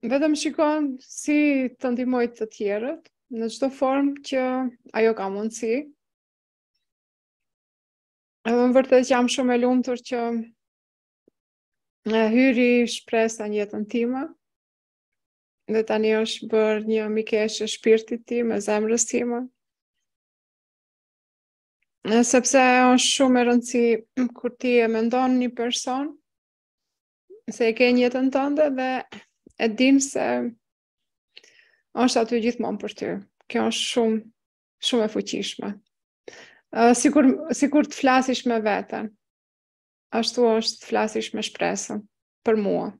Vetëm shikon si të ndihmojë të tjerët në çdo formë që ajo ka mundësi. Edhe me vërtet që jam shumë e lumtur që më hyri Shpresa në jetën time. Dhe tani është bërë një mikeshë e shpirtit tim, e zemrës time. Sepse është shumë me rëndësi kur ti e mendon një person, se e ke në jetën tënde dhe e din se është aty gjithmonë për ty. Kjo është shumë shumë e fuqishme. Uh, sikur sikur të flasish me veten. Ashtu është të flasish me Shpresën për mua.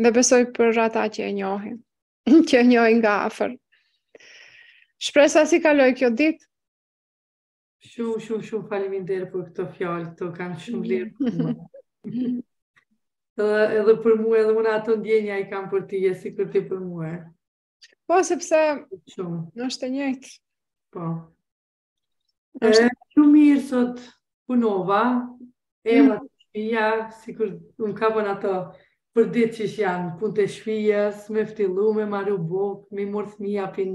Dhe besoj për ata që e njohin, që e njohin nga afër. Shpresa si kaloi kjo ditë? Shumë, shumë, shumë faleminderit për këto fjalë, këto kanë shumë vlerë. edhe, edhe për mu, edhe unë ato ndjenja i kam për ty, e si për ty për mu e. Po, sepse, shumë. në është të njëjtë. Po. E, shumë mirë sot punova, e mm. më te shpia, sikur unë ka për ato, për ditë që janë punë të shpijës, me ftilu, me maru bukë, me marrë fmija për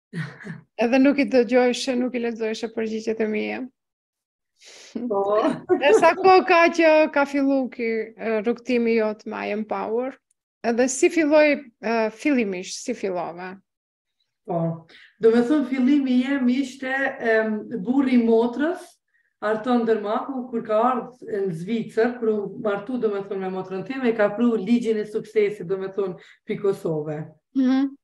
Edhe nuk i dëgjojshe, nuk i lexojshe përgjigjet e mia. Po. Dhe sa kohë ka që ka fillu ky rrugëtimi jot me I am Power, edhe si filloj uh, fillimisht, si fillove? Po, domethënë fillimi jem ishte um, burri i motrës, Arton Dërmaku, kur ka ardhë në Zvicër, kur u martu, domethënë, me motrën time, ka pru ligjin e suksesit, domethënë, pi Kosove. Mm -hmm.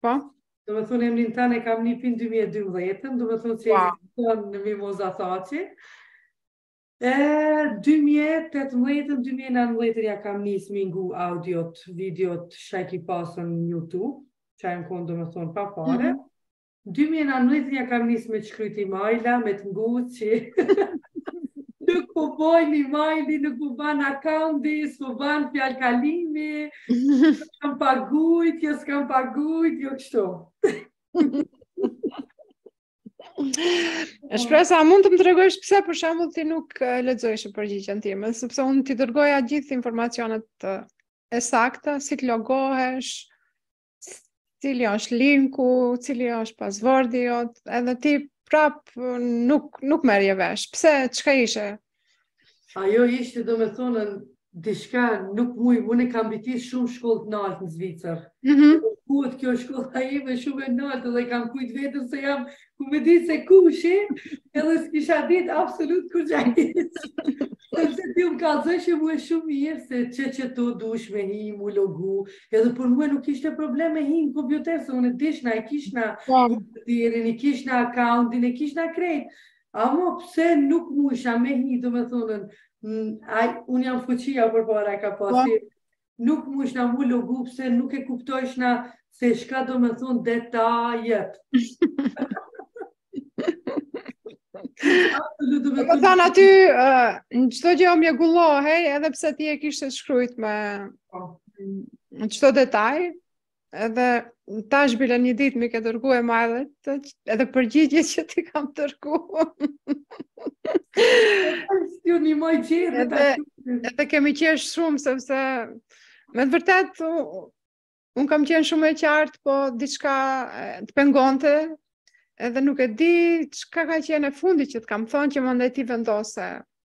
Po? Domethonë emrin tan e kam ni pi n' 2012, domethonë që wow. e kam ni Mimoza Thaçi. E 2018-2019 ja kam nis me i ngu audiot, videot, çka i ki pas në Youtube, që jën konë domethonë pa pare. Mm -hmm. 2019 ja kam nis me të shkru imajla, me të ngu që... Nuk po bon imajli, nuk po ban akaunti, s'po ban fjalëkalimi, S'kam pagu, jo s'kam pagu, jo kështu. E Shpresa, a mund të më tregosh pse për shembull ti nuk e lexojshe përgjigjen time, sepse unë t'i dërgoja gjithë informacionet e sakta, si të logohesh, cili është linku, cili është pasvordi jot, edhe ti prap nuk nuk merrje vesh. Pse çka ishe? Ajo ishte domethonë diçka nuk muj, unë kam biti shumë shkollë të naltë në Zvicër. Mm -hmm. Krejt kjo shkolla ime shumë e naltë dhe kam kujtu veten se jam ku me ditë se kush je, edhe s'kisha ditë absolut kurgja hiç. Sepse ti më kallzojshe mue shumë mirë se qe qetu duhesh me hi, m'u logu, edhe për mue nuk ishte problem me hi në kompjuter, se unë e dishna, e kishna po. kompjuterin, e kishna accountin, e kishna krejt. Amo, pse nuk mujsha me hi, domethonë, unë jam fuqia përpara ka pasi, po. nuk mujshna m'u logu pse nuk e kuptojshna se shka domethonë detajet. Domethonë aty, në çdo gjë u mjegullohej edhe pse ti e kishe shkrujt me po. në çdo detaj, edhe tash bile një ditë m'i ke dërgu emailet, edhe përgjigjet që t'i kam dërgu. Ju një moj gjirë. Edhe, edhe kemi qesh shumë, sepse me të vërtet, unë kam qenë shumë e qartë, po diçka të pengonte, edhe nuk e di çka ka qenë e fundit që të kam thonë që mandej ti vendose.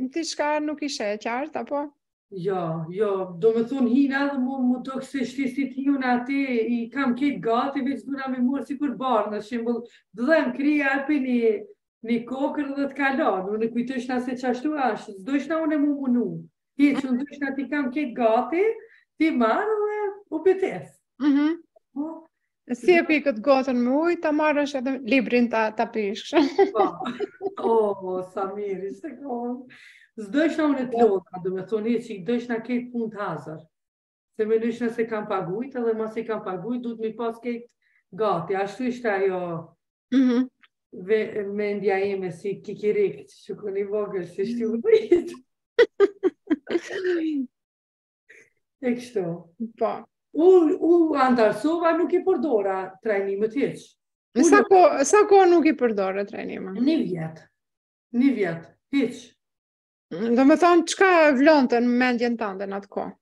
Në diçka nuk ishe e qartë, apo? Jo, jo, domethonë hina dhe mu m'u doke se si t'hi unë aty i kam kejt gati, veç duna me i marrë sikur barna shembull, dhe dhem kryja e pi një, një kokërr dhe të kalon, unë kujtojshna se qashtu asht, s'dojshna unë m'u munu, hiç, unë dojshna t'i kam kejt gati, t'i marr dhe u pëtesë. Mm -hmm. Si e pi këtë gotën me ujë, ta marrësh edhe librin ta ta pish. Po. Oh, sa mirë ishte kon. S'dojsha unë të lodhna, domethonë hiç, e dojsha këtë punë të hazër. Se mendojshna se kam pagujt, edhe masi kam pagujt, duhet me i pas kejt gati. Ashtu ishte ajo mm -hmm. ve, mendja ime si kikirik, që që këni vogël, si shtë u E kështu. Po. U, u anëtarësova, nuk i përdora trajnimet hiç. Në sa kohë, sa kohë nuk i përdore trajnimet? Një vjet. Një vjet, hiç. Domethonë, çka vlonte në mendjen tande në atë kohë?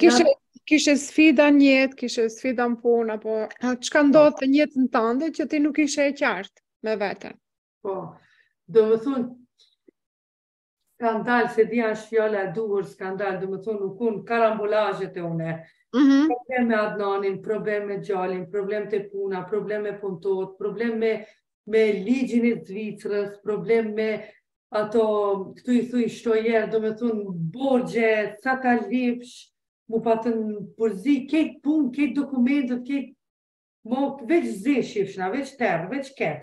Kishe, kishe sfida në jetë, kishe sfida në punë, apo çka ndodhte në jetën tande që ti nuk ishe e qartë me veten? Po, domethonë, Skandal, s'e di a është fjala e duhur, skandal, domethonë u kon karambolazh te une. Mm -hmm. Problem me Adnanin, problem me djalin, problem te puna, problem me puntort, problem me, me ligjin e Zvicrës, problem me ato, këtu i thujn Steuer, domethonë borxhe, sa të lypsh, m'u patën përzi, kejt punë, kejt dokumentet, kejt, mo, veç zi shifshna, veç terr, veç keq.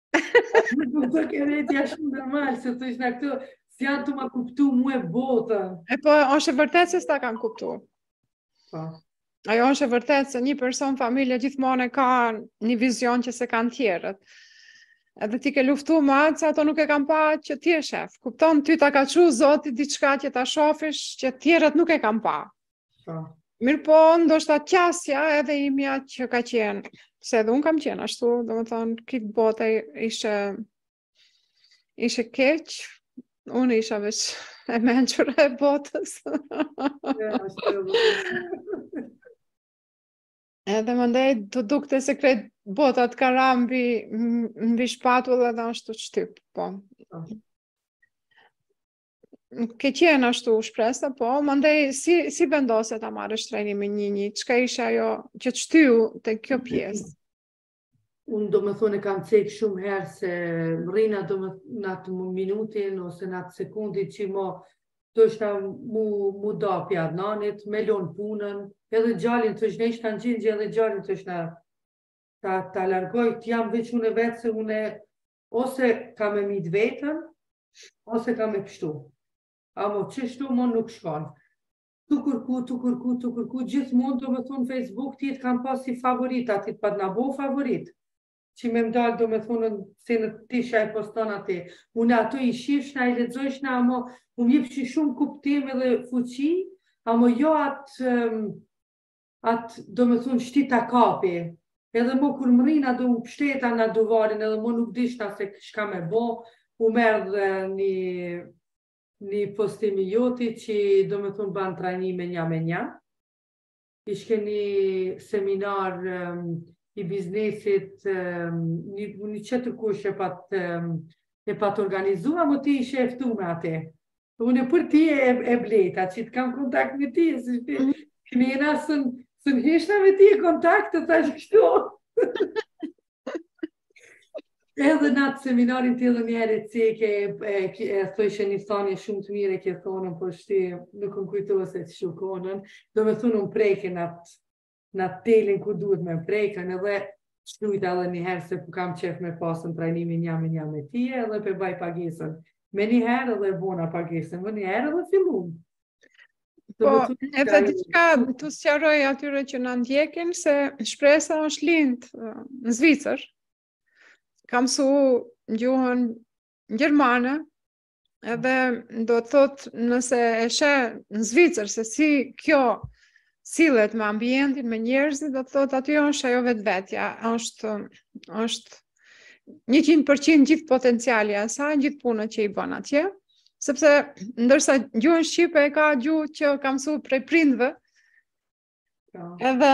M'u doke vetja shumë normal, se thojshna këto, s'janë tu më kuptu mu e bota. E po, është e vërtet se s'ta kanë kuptu. Po. Ajo është e vërtet se një person n'familje gjithmonë ka një vizion që s'e kanë tjerët. Edhe ti ke luftu me atë, se ato nuk e kanë pa që ti e shef. Kupton, ty ta ka çu zoti diçka që ta shofish që tjerët nuk e kanë pa. Po. Mirëpo, ndoshta qasja edhe imja që ka qenë, se edhe unë kam qenë ashtu, domethonë, krejt bota ishe, ishe keq, unë isha veç e mençur e botës. edhe mandej të duket se krejt bota t'ka ra mbi shpatull edhe ashtu t'shtyp, po. po. ke qenë ashtu Shpresa, po, mandej, si, si vendose ta marrësh trajnimin një një, çka ish ajo që të shtyu te kjo pjesë? Unë domethonë e kam cek shumë herë se mrrina do me në atë minutin ose në atë sekundin që mo dojshta m'u, m'u da pi Adnanit, me lonë punën, edhe gjalin t'ishna, ishna kanë n'gjendje edhe gjalin t'ishna ta, ta largoj, të jam veç unë e vetë se unë e ose ka me mytë vetën, ose ka me pështu. Amo, qështu mo nuk shkon. Tu kërku, tu kërku, tu kërku, gjithmonë domethonë Facebook, ty të kam pas si favorit, aty të patna bo favorit. Që me m'dalë domethonë senet ti shka i poston aty. Unë ato i shifshna, i lexojshna, amo, më jepshin shumë kuptim edhe fuqi, amo jo atë, atë domethonë shti ta kapi, edhe mo kur mrrina do u pshteta në duvarin edhe mo nuk dishta se shka me bo, u m'erdh një, një postim i joti që domethonë ban trajnime nja me nja, ishke një seminar um, i biznesit, um, një, një qetërkush e pat, um, e pat organizua, amo ti ishe e ftume aty. Unë për tije, e bleta, që të kam kontakt me ti, si shte, mm -hmm. kënjena sun, sun hishna me tije kontakt, të thashë kështu. edhe në atë seminarin të edhe njëherë e ceke, e, e, e thoi që një thanie shumë të mirë ke thonën, po tashti nuk m'kujtohet shka u konën, domethonë m'preke në atë në telin ku duhet me prekën edhe shkrujta edhe njëherë se po kam qef me pasën trajnimi një me një me tije edhe pe baj pagesën me njëherë edhe bona pagesën me njëherë edhe fillum Po, edhe diçka t'u sqaroj atyre që na ndjekin se Shpresa është lind në Zvicër ka msu gjuhën gjermane Edhe domethënë nëse e sheh në Zvicër se si kjo sillet me ambientin, me njerëzit, domethënë aty është ajo vetvetja, është është 100% gjithë potenciali i asaj, gjithë punët që i bën atje, sepse ndërsa gjuhën shqipe e ka gjuhë që ka mësu prej prindve, po. Edhe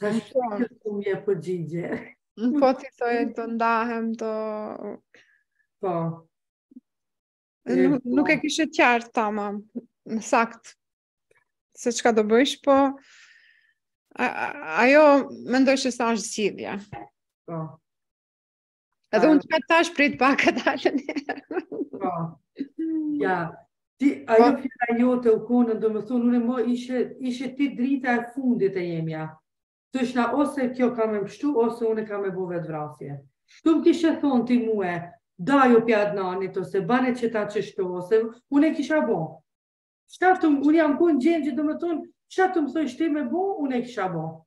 S'deshe të më japësh përgjigje. Në po të të e të ndahem të... Po. Nuk, nuk e po. kishe qartë tamam, sakt, se çka do bojsh, po... A, a, ajo, mendoj që s'është zgjidhje. Po. Edhe unë çka tash prit pak e dal. Po. Ja. Ti ajo, po, fjala jote u kon domethënë unë, m'ishe ishe ti drita e fundit e jemja. Thojsha ose kjo ka me m'pshtu ose unë kam me bo vetvrasje. T'më kishe thon ti mua, daju prej Adnanit ose bane qeta qeshtu ose unë kisha bo. Kshtu unë jam kon n'gjendje domethënë çka të më thojshe ti me bo unë kisha bo.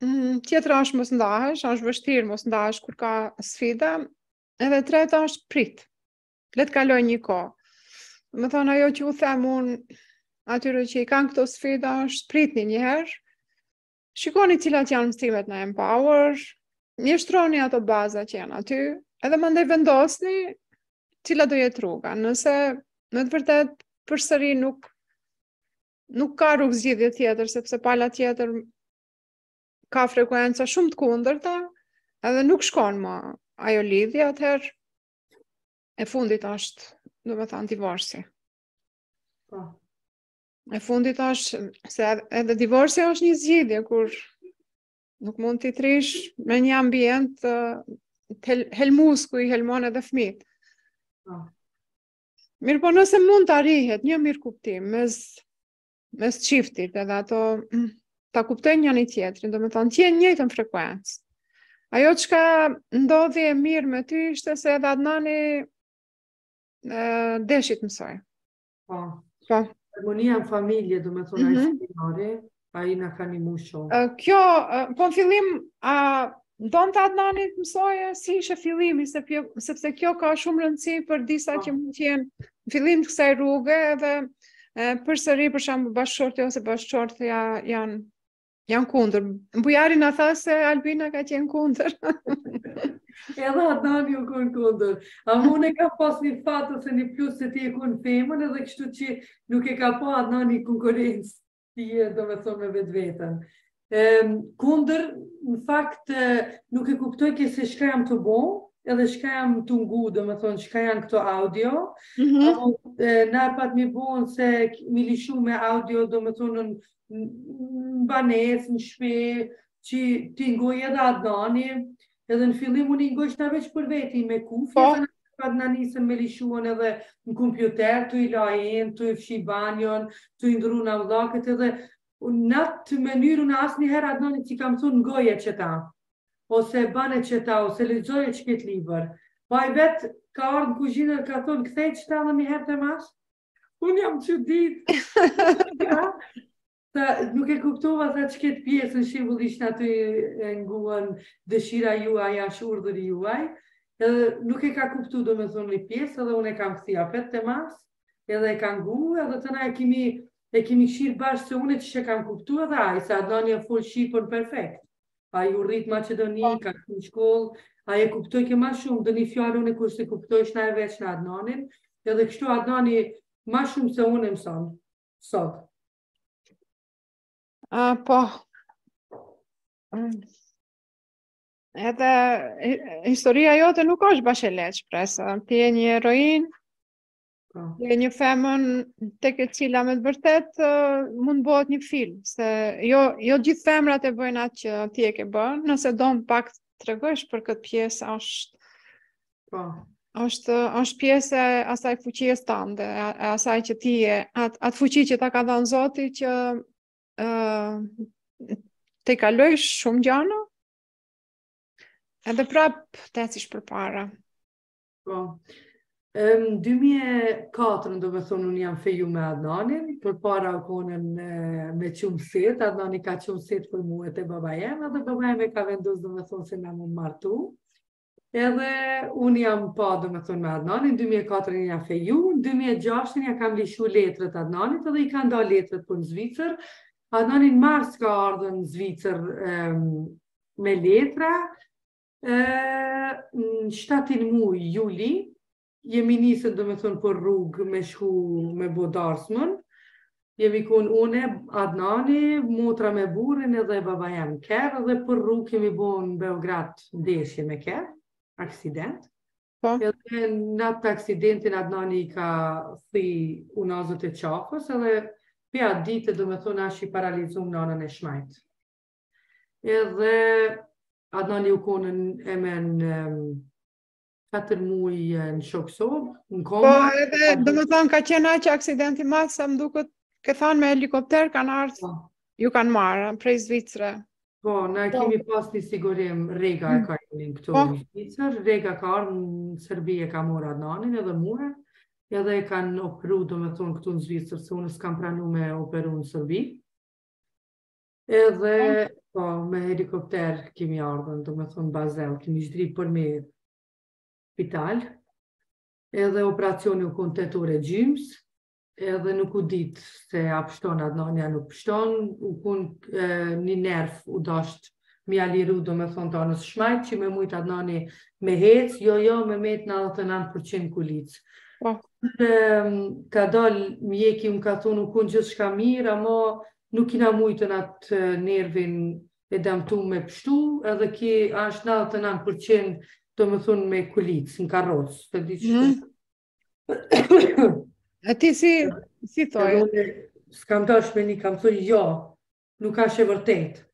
Mm, tjetra është mos ndahesh, është vështirë mos ndahesh kur ka sfida. Edhe treta është prit. Le të kaloj një kohë. Domethonë ajo që u them un atyre që i kanë këto sfida është pritni një herë. Shikoni cilat janë mësimet në Empower, mjeshtroni ato baza që janë aty, edhe mandej vendosni cila do jetë rruga. Nëse me të vërtet përsëri nuk nuk ka rrugë zgjidhje tjetër, sepse pala tjetër ka frekuenca shumë të kundërta, edhe nuk shkon më ajo lidhje, atëherë e fundit është, domethënë, divorci. Po. E fundit është se edhe divorci është një zgjidhje kur nuk mund të rrish më një ambient të helmum ku i helmon edhe fëmijët. Po. Mirëpo nëse mund të arrihet një mirëkuptim mes, mes çiftit edhe ato mm, ta kuptojnë njëni-tjetrin, domethonë t'jenë n'njëjtën frekuencë. Ajo çka ndodhi e mirë me ty ishte se edhe Adnani e, deshi t'mësoj. Po. Po. Harmonia në familje, domethonë mm -hmm. e ai na ka nimu shumë. Kjo, po në fillim, a donte Adnani të mësoje, si ishte fillimi, se kjo, sepse kjo ka shumë rëndësi për disa që mund të jenë n'fillim të kësaj rruge edhe përsëri për shembull bashkëshorti ose bashkëshortja, janë janë kundër. Bujari na tha se Albina ka qenë kundër. edhe Adnani u kon kundër. Ama un e kam pas një fat ose një plus se ti je kon femën edhe kështu që nuk e ka pa Adnani konkurencë. ti je domethonë me vetveten. Kundër, në fakt, nuk e kuptoj ke se çka jam tu bo, edhe çka jam tu ngu, domethonë, çka janë këto audio, mm -hmm. apo n'apet m'i bon se m'i lishu me audio, domethonë, në banesë, në shpi, që t'i ngojë edhe Adnani, Edhe në fillim unë i ngojsha veç për veti me kufje, po. sa n'apet nisa me i lishu edhe në kompjuter, tu i la enët, tu e fshi banjon, tu i ndru navllakët edhe në atë mënyrë unë asnjëherë Adnanit s'i kam thonë ngoje qeta, ose bane qeta, ose lexoje qëkëtë libër. Po ai vetë ka ardhë në kuzhinë dhe ka thonë, ktheje qeta dhe një herë te mas? Unë jam çudit. Ta, nuk e kuptova saqë këtë pjesën shembull ishte aty e ngun dëshira juaj, asht urdhri juaj, edhe nuk e ka kuptu domethonë një pjesë, edhe unë e kam kthy apet te mas, edhe e ka ngu, edhe tana e kimi, e kimi kshyrë bashkë se une që që kam kuptu edhe ai, se Adnani e fol shqipën perfekt. Ai u rrit n'Maqedoni, po. ka kon në shkollë, ai e kuptojke ma shumë, ndonjë fjalë une kur s'e kuptojshna e vetsha Adnanin, edhe kështu Adnani ma shumë se une mëson. sot. A, po. Edhe historia jote nuk është bash e lehtë, Shpresa. Ti je një heroinë. Po. Ti je një femër tek e cila me të vërtetë mund të bëhet një film, se jo të gjithë femrat e bëjnë atë që ti e ke bërë, nëse don pak të tregosh për këtë pjesë është Po. Është është pjesë e asaj fuqisë tande, e asaj që ti je, at at fuqi që ta ka dhënë Zoti që ë uh, t'i kalojsh shumë gjana. Edhe prap të ecish përpara. Po. Në 2004-ën domethonë, unë jam feju me Adnanin, përpara u konën me çu msit, Adnani ka çu msit për mu te baba jem, edhe baba jem e ka vendos, domethonë, se na m'u martu. Edhe unë jam pa, domethonë me Adnanin, 2004-ën jena feju, 2006-ën ia kam lishu letrat Adnanit, edhe i kanë nda letrat për në Zvicër. Adnani n'mars ka ardhë në Zvicër um, me letra, në shtatin muj juli, jemi nis domethonë për rrugë me shku me bo darsmën, jemi kon une, Adnani, motra me burrin edhe baba jem n'kerr, dhe për rrugë kemi bo në Beograd ndeshje me kerr, aksident. Po. Edhe në atë aksidentin Adnani i ka thy unazët e qafës, edhe prej asaj dite domethonë asht i paralizum në anën e majtë. Edhe Adnani u kon e me në 4 muaj në shok sobë, në po, koma. Po, edhe, domethonë, ka qenë aq aksidenti i madh, sa më duket ke thanë me helikopter, kanë ardhë, po. ju kanë marrë, prej Zvicre. Po, na po. kemi pas një sigurim, Rega e mm. kanë këtu po. në Zvicër, Rega ka ardhë në Serbi e ka marrë Adnanin edhe mue, edhe e kanë operu, domethonë, këtu në Zvicër, se unë s'kam pranu me operu në Serbi. Edhe, po, me helikopter kemi ardhën, domethonë Bazel, kemi zhdrypë në spital, edhe operacioni u konë 8 orë e gjymsë, edhe nuk u ditë se a pshton Adnani a nuk pshton, u konë një nerf u dashtë me e liru domethonë të anës së majtë që me mujtë Adnani me hecë, jo jo me metë 99% kulicë. Po. Dhe ka dalë mjeki më ka thonë u konë gjithçka mirë, ama nuk kina mujtë atë nervin e damtu me pshtu, edhe ky ashtë 99% domethonë me kulicë, në karrocë, të di që shumë. Mm. A ti si, si thoi? S'kam dashë me ni, kam thonë, jo, nuk ashtë e vërtetë.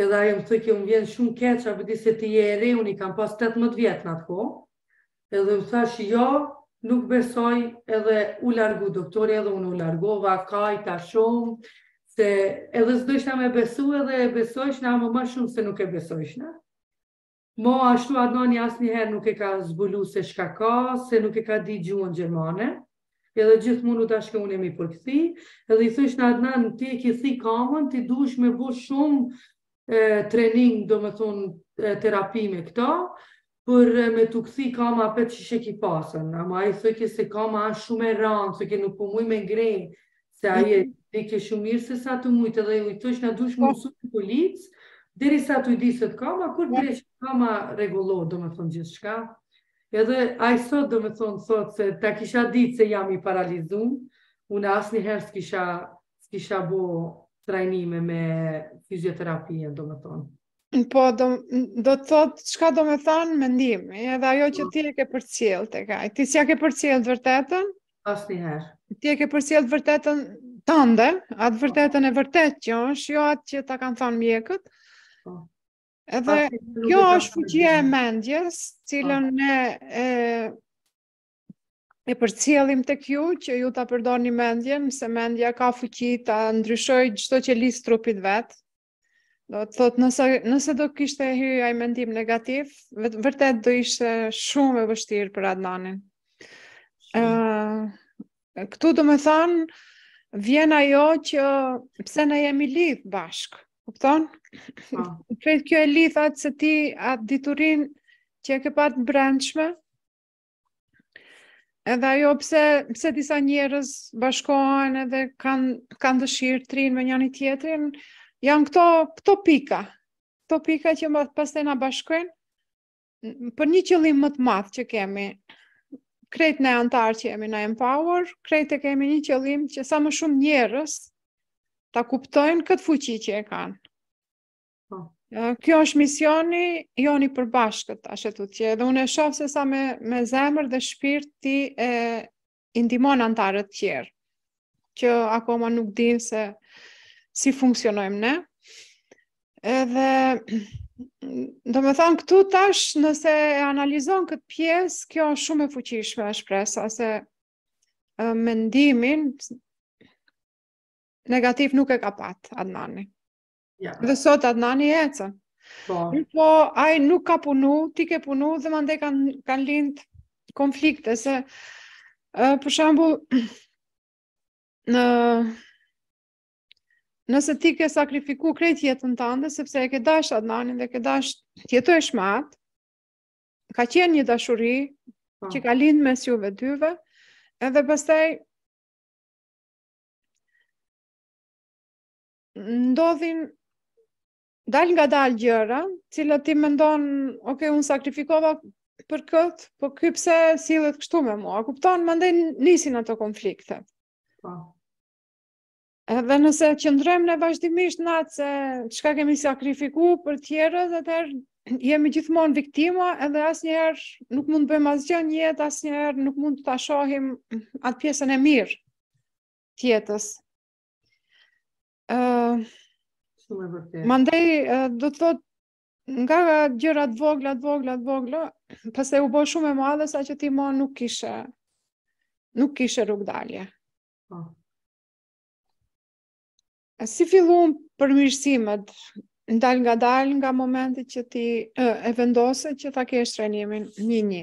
Edhe ajo më thojke, më vjen shumë keq, a po e di se ti je e re, unë i kam pas 18 vjetë në atë kohë. Edhe unë thashë, jo, nuk besoj, edhe u largu doktori, edhe unë u largova, kajta shumë, se edhe s'dojshna me besu, edhe e besojshna, ama ma shumë se nuk e besojshna. Mo ashtu Adnani asnjëherë nuk e ka zbulu se çka ka, se nuk e ka di gjuhën gjermane. Edhe gjithmonë u dashke unë me i përkthy, edhe i thojshna Adnan ti e ki thy kamën, ti dush me bo shumë trening, domethonë terapi me këto, për me t'u kthy kama apet qysh e ki pasën, ama ai thojke se kama është shumë e randë, thojke nuk po muj me ngrejtë, se ai e dike shumë mirë se sa të mujtë edhe unë i thojshna dush m'u mësu te kolica, derisa t'ujdiset kama, kur dreqet kama rregullohet, domethonë gjithçka. Edhe ai sot, domethonë, thot se ta kisha ditë se jam i paralizum, unë asnjëherë s'kisha, s'kisha bo trajnime me fizioterapinë, domethonë. Po, do, do të thot, çka do me thanë mendimi, edhe ajo që ti e ke përcjellë tek ai. Ti s'ia ke përcjellë të vërtetën? Asnjëherë. Ti e ke përcjellë të vërtetën tënde, atë po. vërtetën e vërtet që është, jo atë që ta kanë thanë mjekët. Po. Edhe, kjo është fuqia e mendjes, të cilën po. ne e, e përcjellim tek ju, që ju ta përdorni mendjen, se mendja ka fuqi ta ndryshoj çdo qelizë të trupit vetë, Do të thotë nëse nëse do kishte hyrë ai mendim negativ, vërtet do ishte shumë e vështirë për Adnanin. Ëh, uh, këtu do me thënë vjen ajo që pse ne jemi lidh bashkë. Kupton? Po. Krejt kjo e lidh atë se ti atë diturinë që e ke pat të brendshme, Edhe ajo pse pse disa njerëz bashkohen edhe kanë kanë dëshirë të rrinë me njëri tjetrin, janë këto këto pika. Këto pika që pastaj na bashkojnë për një qëllim më të madh që kemi. Krejt ne anëtarët që jemi në Empower, krejt e kemi një qëllim që sa më shumë njerëz ta kuptojnë këtë fuqi që e kanë. Po. Kjo është misioni joni i përbashkët, ashtu tutje, edhe unë e shoh se sa me, me zemër dhe shpirt ti i ndihmon anëtarët e tjerë, që akoma nuk dinë se si funksionojmë ne. Edhe, do me thënë, këtu tash nëse e analizon këtë pjesë, kjo është shumë e fuqishme Shpresa, se mendimin negativ nuk e ka pat Adnani. Ja. Dhe sot Adnani ecën. Po. Po, ai nuk ka punu, ti ke punu dhe mandej kanë kanë lind konflikte se uh, për shembull në nëse ti ke sakrifiku krejt jetën tande, sepse e ke dash Adnanin dhe ke dash të jetojsh me atë, ka qenë një dashuri po. që ka lind mes juve dyve, edhe pastaj ndodhin dalngadalë gjëra, të cilat ti mendon, ok, unë sakrifikova për këtë, po ky pse sillet kështu me mua, kupton, mandej nisin ato konflikte. Po. Edhe nëse qëndrojmë ne vazhdimisht në atë se çka kemi sakrifiku për tjerët atëherë jemi gjithmonë viktima edhe asnjëherë nuk mund të bëjmë asgjë në jetë, asnjëherë nuk mund ta shohim atë pjesën e mirë të jetës. Uh, Shumë e vërtetë. Mandej uh, do të thotë nga gjërat e vogla, të vogla, të vogla, pastaj u bë shumë e madhe sa që ti më nuk kishe nuk kishe rrugëdalje. Po. A si filluan përmirësimet? Dalngadalë nga momenti që ti e, e vendose që ta kesh trajnimin një një.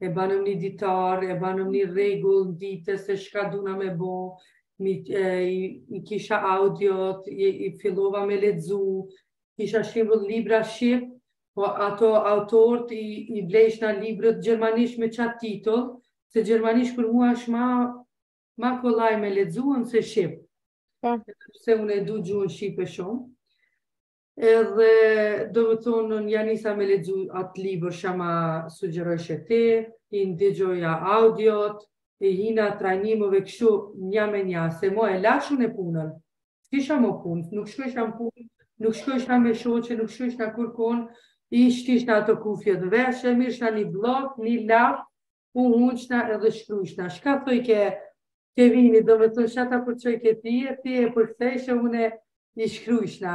e banëm një ditar, e banëm një rregull në ditë se shka duna me bo, mi, e, i, kisha audiot, i, i fillova me lexu, kisha shembull libra shqip, po ato autorët i, i blejshna librët gjermanisht me qatë titull, se gjermanisht për mua është ma, ma kollaj me lexu se shqip. Po. Se unë e du gjuhën shqipe shumë. Edhe, domethënë, ia nisa me lexu atë libër që ma sugjerojshe ti, i ndigjoja audiot, i hina trajnimeve kështu nja me nja, se mo e lashë edhe punën, s'kisha mo punë, nuk shkojsha në punë, nuk shkojsha me shoqe, nuk shkojsha kurkun, i shtishna ato kufjet në vesh, mirrsha një blok, një laps, u ulshna edhe shkrujshna. Shka thojke Kevini, domethënë, shka ta përçojke tyje, ti e përkthejshe, une i shkrujshna.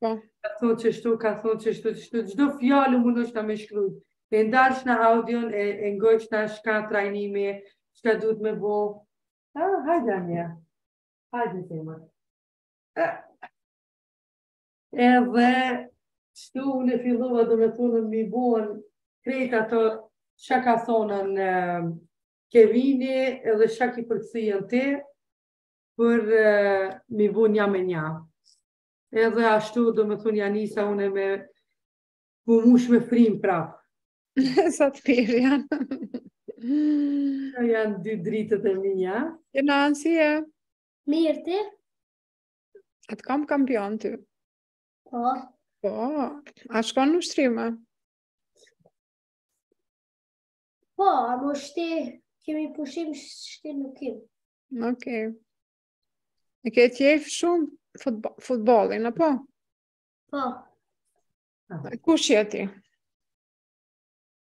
Po. Ka thonë qeshtu, ka thonë qeshtu, qeshtu, çdo fjalë u munojshna me shkru. E ndalshna audion e, e ngojshna shka trajnimi, shka duhet me bo. Ha, hajde, Anja. Hajde, zemër. Edhe shtu unë e fillova domethonë m'i bo krejt ato çka ka thonë Kevini edhe çka i përcjell ti për m'i bo nja me nja. Edhe ashtu domethonë ia nisa une me u mush me frymë prapë. Sa të mirë janë. Janë dy dritët e mija. Të në ansi e? Mirë ti? A të kam kampion ty? Po. Po, a shkon në ushtrime? Po, ama shti kemi pushim, shti nuk kemi. Ok. E ke qejf shumë futbol, futbolin, apo? Po. Kush jeti?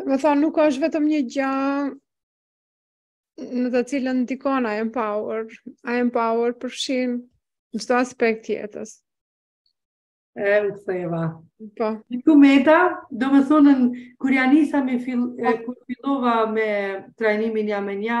Domethënë, nuk është vetëm një gjë në të cilën ndikon I empower. I empower përfshin në çdo aspekt të jetës. E u theva. Po. Ku meta, domethënë, kur ia nisa me fil, e, kur fillova me trajnimin nja me nja,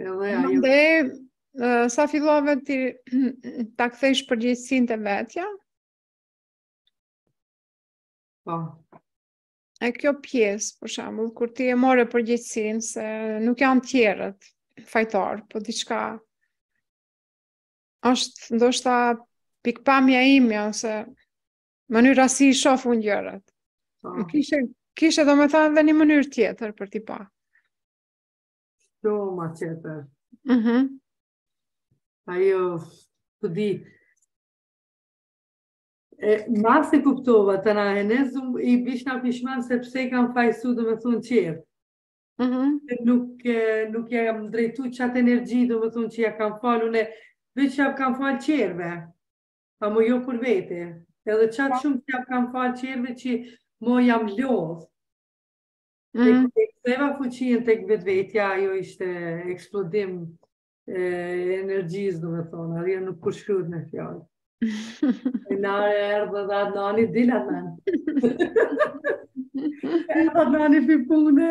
Edhe ajo. Mande, sa fillove ti ta kthesh përgjegjësinë te vetja? Po. E kjo pjesë, për shembull, kur ti e morë përgjegjësinë se nuk janë tjerët fajtor, po diçka është ndoshta pikpamja ime ose Mënyra si i shof unë gjërat. Po. Kishe, kishe domethanë edhe një mënyrë tjetër për t'i pa. Kjo ma tjetër. Mm -hmm. Ajo, tu e di, e, masi e kuptova të na e ne zumë u bana pishman se pse i kam fajsu domethonë tjerë. Mm -hmm. Nuk, nuk ja kam drejtu qatë energji domethonë që ja kam fal unë, veç ja kam falë tjerëve. Po amo jo për vete. Edhe qatë po. shumë që ja kam falë tjerve që mo jam lodhë. Mm. E ktheva e ktheva fuqinë tek vetvetja, ajo ishte eksplodim e, energjisë, domethonë, ajo nuk përshkruhet me fjalë. e nare e erdhë dhe dhe nani dila me. e dhe nani për punë.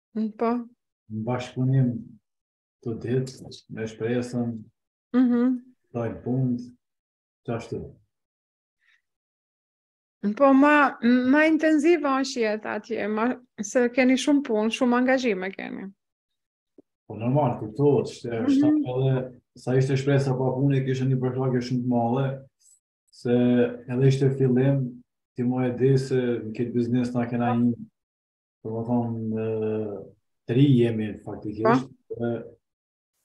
Po. Në bashkëpunim tu e ditë, me Shpresën, mm -hmm. te punët qashtu. Po, ma, ma intenzive është jeta atje, ma, se keni shumë punë, shumë angazhime keni. Po, normal, të të të shte, mm -hmm. edhe, sa ishte Shpresa pa punë, e kishë një përkrahje shumë të madhe, se edhe ishte fillim, ti ma e di se në këtë biznes na kena një Domethonë tri jemi faktikisht. Po.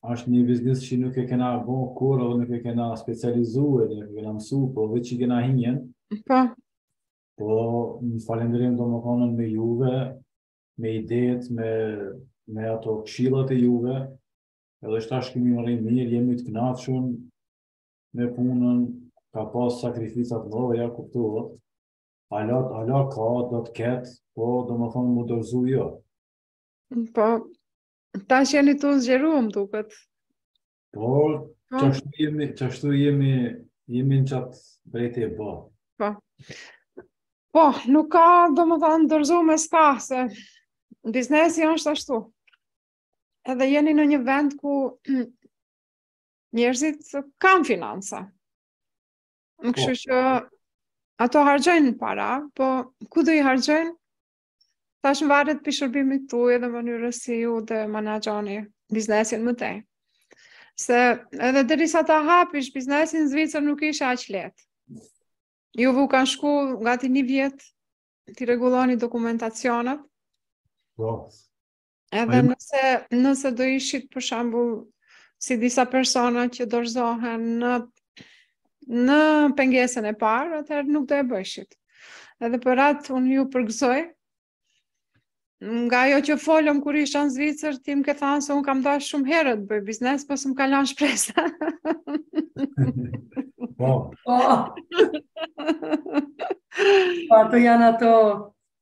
Është një biznes që nuk e kena bo kurrë edhe nuk e kena specializu, nuk e kena mësu, po qe që kena hi. Po. Po, në falënderim domethonë me juve, me idetë, me, me ato këshillat e juve, edhe është tash kemi mrri mirë, jemi të knaqun me punën, ka pas sakrifica Nora, kuptohet, Ala, ala ka, do të ketë, po domethonë m'u dorëzu jo. Po, tash jeni tu u zgjeru m'duket. Po, po. qashtu jemi, qashtu jemi, jemi në qatë drejtim po. Po. Po, nuk ka, domethonë, dorëzim s'ka, se biznesi është ashtu. Edhe jeni në një vend ku njerëzit kanë financa. Në po. kështu që ata harxhojnë para, po ku do i harxhojnë? Tash më varet prej shërbimit tuj edhe mënyrës si ju do e menaxhoni biznesin më tej. Se edhe derisa ta hapish, biznesin në Zvicër nuk ishe aq lehtë. Juve u kanë shku gati një vjet t'i rregulloni dokumentacionet. Po. Edhe nëse nëse do ishit për shembull si disa persona që dorëzohen në në pengesën e parë, atëherë nuk do e bëshit. Edhe për atë unë ju përgëzoj. Nga ajo që folëm kur isha në Zvicër, ti më ke thanë se un kam dasht shumë herët të bëj biznes, po s'm ka lanë Shpresa. po. Po. Po ato janë ato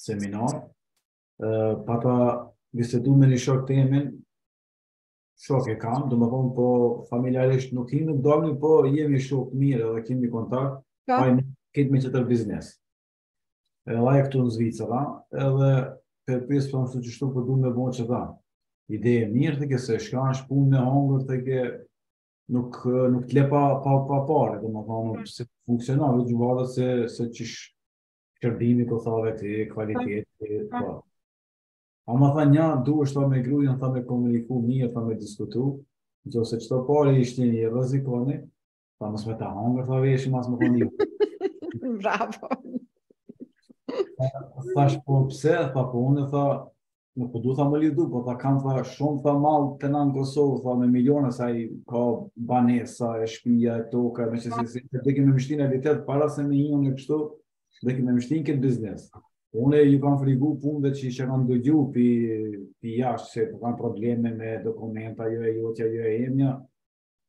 seminar. Pata bisedu me një shok temin, shok e kam, domethonë, po familjarisht nuk hijmë nuk dalim, po jemi shokë t'mirë dhe kemi kontakt, pa i këtë me qëtër biznes. E la këtu në Zvicër, edhe për pjesë për nësë qishtu për po du me bo, tha. Ide e mirë të ke se shka është punë me hongër të ke nuk, nuk të le pa, pa pare, domethonë, se funksionon, dhe varet se, se qysh shërbimi ku thave ti, kvaliteti, po. po. Ama tha nja, duhesh tha me grun, tha me komuniku mirë, tha me diskutu, në qoftë se qëto pare ishte një rrezikon, tha mos me t'i hangër, tha veshët, mos me kondi. Bravo! Thash, po pse, tha po unë, tha, Nuk po du tha me u lidh, po tha kam tha shumë tha mall të në në Kosovë, tha me miliona sa i ka banesa e shpija e toka, me që se si, dhe kemi mështin e vitet para se me ion e kështu, dhe kemi mështin këtë biznes. Unë ju kam frigu punëve që i kam dëgju pi, pi jashtë, se po kanë probleme me dokumenta, jo e jotja, jo e emja.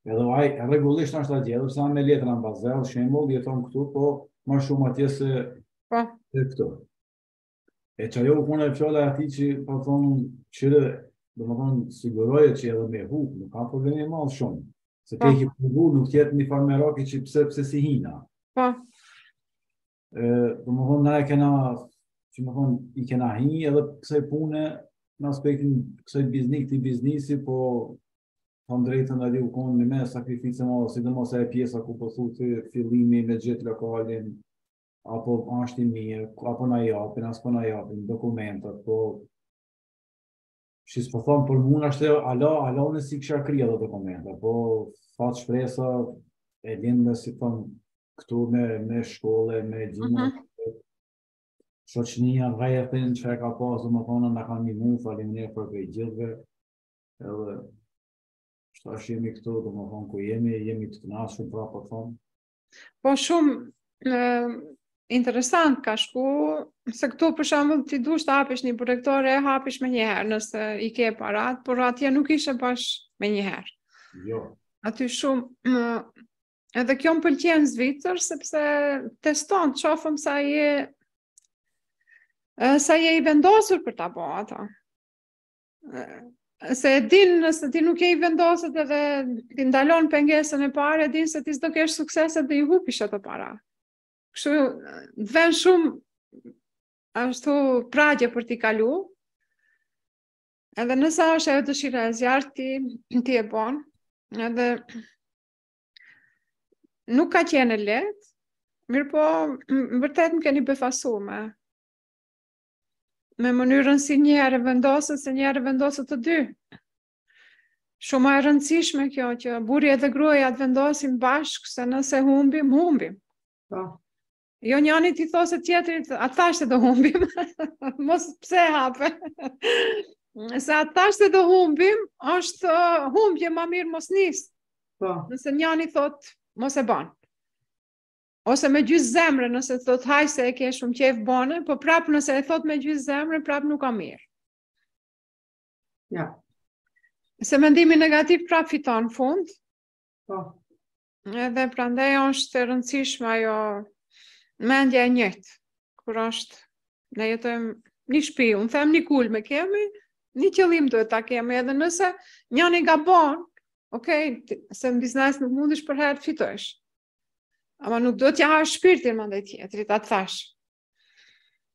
Edhe ai, rregullisht ashtë atje, sa me letra në Bazel, shembull, jeton këtu, po më shumë atje se, po. se këtu. E qajo u kon fjala e atij që po thonë qire, domethonë siguroje që edhe me hup, nuk ka problem, e mall shumë. Se te ki po. përgu nuk mjet një farë meraki që pse pse s'i hina. Po. E, domethonë na e kena, domethonë, i kena hi edhe kësaj pune në aspektin kësaj biznik të biznisi, po Kam drejtën edhe u kon në me sakrificë sidomos pjesa ku po thotë fillimi me gjet lokalin apo është i mirë, apo na japin, a s'po na japin dokumentat, po siç po thom për mua është hala hala unë s'i kisha kry ato dokumente, po fat Shpresa e lindme si thonë këtu me me shkollë, me gjimë. Uh -huh. Shoqënia rrethin që e ka pas, domethonë, na kanë nimu, faleminderit për këtë gjithëve. Edhe, tash jemi këtu, domethonë, ku jemi, jemi të kënaqë, pra po thom, Po shumë interesant ka shku, se këtu për shembull ti dush ta hapish një burektore, e hapish menjëherë nëse i ke parat, por atje nuk ishe bash menjëherë. Jo. Aty shumë Edhe kjo më pëlqen n'Zvicër, sepse teston të qofëm sa je sa je i vendosur për ta bo ata. Se e din nëse ti nuk je i vendosur edhe ti ndalon n'pengesën e parë, e din se ti s'do kesh sukses edhe i hupish ato para. Kështu, të ven shumë ashtu pragje për t'i kalu, edhe nëse është ajo dëshira e zjarrtë, ti, ti e bon, edhe nuk ka qenë e lehtë, mirëpo, me vërtet më keni befasu me me mënyrën si njëherë vendosët, se një herë vendosët të dy. Shumë e rëndësishme kjo që burri edhe gruaja të vendosin bashkë se nëse humbim, humbim. Po. Jo njani t'i thotë tjetrit, a t'thashë do humbim? Mos pse hape. Se a t'thashë do humbim, është uh, humbje ma mirë mos nis. Po. Nëse njani thot mos e ban. ose me gjysë zemre nëse të thotë hajt se e ke shumë qejf bone, po prapë nëse e thotë me gjysë zemre, prapë nuk ka mirë. Ja. Se mendimi negativ prapë fiton n'fund. Po. Edhe prandaj është e rëndësishme ajo mendja e njëjtë. Kur është ne jetojmë n'një shtëpi, unë them një kulm e kemi, një qëllim duhet ta kemi edhe nëse njëri gabon, ok, se në biznes nuk mundesh përherë të fitojsh. Ama nuk duhet t'ja hash shpirtin mandej tjetrit, a të thash.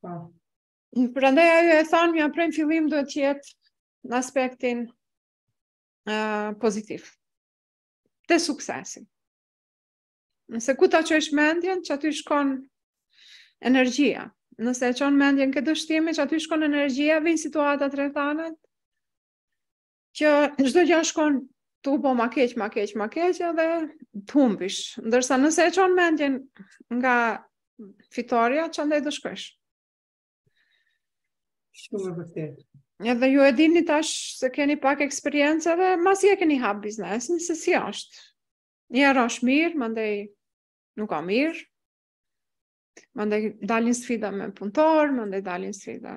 Po. Prandaj ajo e thanë, mja prej n'fillim duhet t'jetë në aspektin uh, pozitiv. Te suksesi. Nëse ku ta çosh mendjen, qaty shkon energjia. Nëse e çon mendjen te dështimi, qaty shkon energjia, vijnë situatat rrethanat, që çdo gja shkon tu bo ma keq, ma keq, ma keq edhe të humbish. Ndërsa nëse e çon mendjen nga fitorja, qandej do shkosh. Shumë e vërtetë. Edhe ju e dini tash se keni pak eksperiencë edhe masi e keni hap biznesin se si osht. Njëherë osht mirë, mandej nuk ka mirë. Mandej dalin sfida me punëtor, mandej dalin sfida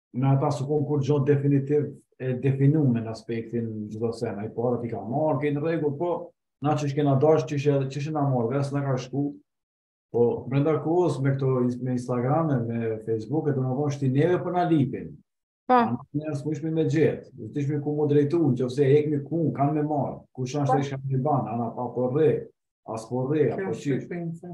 me ata së konë kur gjonë definitiv e definume në aspektin gjitha se në i parë t'i ka marrë, kejnë regu, po na që shkena dashë që shë edhe që shë në marrë, vesë në ka shku, po brenda kohës me këto me Instagram e me Facebook e të në konë shti neve për në lipin. Pa. Po. Në njerës më ishme me gjithë, në të ishme ku më drejtu, në që fëse e këmi ku, kanë me marrë, ku shanë shë e shkanë me banë, anë pa përre, po asë përre, po apo qishë.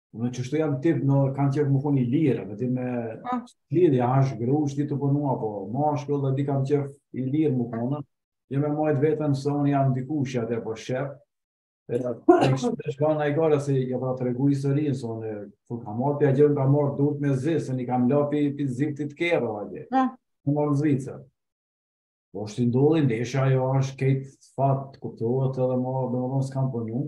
Unë që shtu jam tip në kanë qef me kon i lirë, me ti me ah. lirë, ja është gru, shti të punu, apo ma është këllë dhe di kam qef i lirë me kon, një me majtë vetën se unë jam dikush atë e po shep, e da të kështë të shka në i gara se i ka pra të regu i sërinë, se unë të ka marë për gjërën ka marë durët me zi, se një kam lapi për ziktit kërë, atë, ah. në marë zvicër. Po është i ndodhin, desha jo është kejtë fatë, kuptohet edhe ma, dhe më s'kam për po një,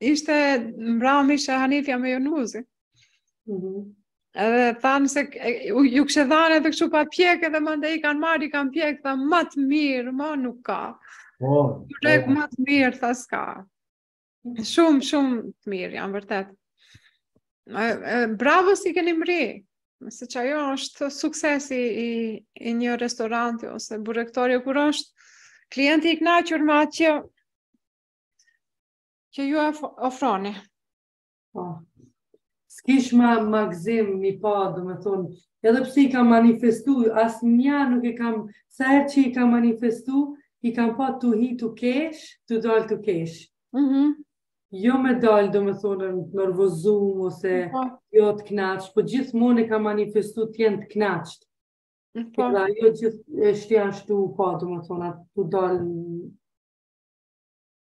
Ishte mbramë Hanifja me Jonuzi. Mm -hmm. Edhe thanë se ju kishe dhanë edhe kështu pa pjekë edhe mandej i kanë marrë i kanë pjekë, tha ma të mirë, ma nuk ka. Po, po. Burek ma të mirë, tha s'ka. Shumë, shumë të mirë, janë vërtet. Bravo si keni mri, se qajo është suksesi i, i një restoranti ose burektorie kur është klienti i knaqur me qajo Që ju ofroni. Po. S'kish ma gzim me i pa, do me thonë, edhe pse i kam manifestu, asnja nuk e kam, sa herë që i kam manifestu, i kam pa tu hi tu kesh, tu dal tu kesh. Mm -hmm. Jo me dal, do me thonë, t'nervozum, ose mm -hmm. jo të knaqë, po gjithmon e kam manifestu të jenë të knaqët. Mm -hmm. Po. Dhe jo gjithë e shtë janë shtu pa, do me thonë, atë tu dal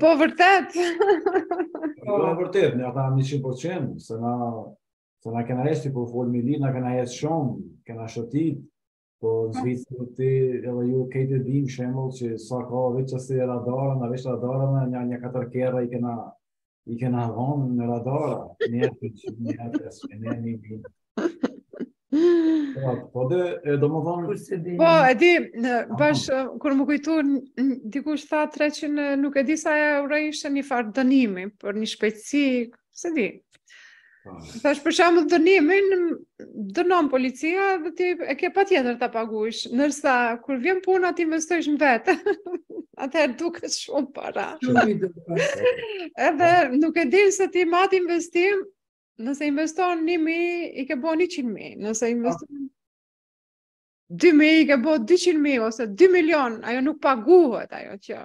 Po vërtet. Po vërtet, në ata jam 100% se na se na kena ec po fol ma lirë, na kena ec shumë, kena shëtit. Po Zvicër po. ti edhe ju krejt e dini shembull që sa ka veç asi radara, na veç radara, na nja katër kerra i kena i kena vonë në radara, një të që një e të së një një një. Po, po dhe, e do më vonë... Po, e di, në, bash, kur m'u kujtu, dikush tha 300, nuk e di sa euro ishte një farë dënimi, për një shpejtësi, s'e di. Tash për shembull dënimin dënon policia dhe ti e ke patjetër ta paguajsh, ndërsa kur vjen puna t'i investojsh në vetë. Atëherë duket shumë para. Edhe nuk e din se ti me at investim, nëse investon 1000 i ke bo 100000, nëse investon 2000 i ke bo 200000 ose 2 milion, ajo nuk paguhet ajo që.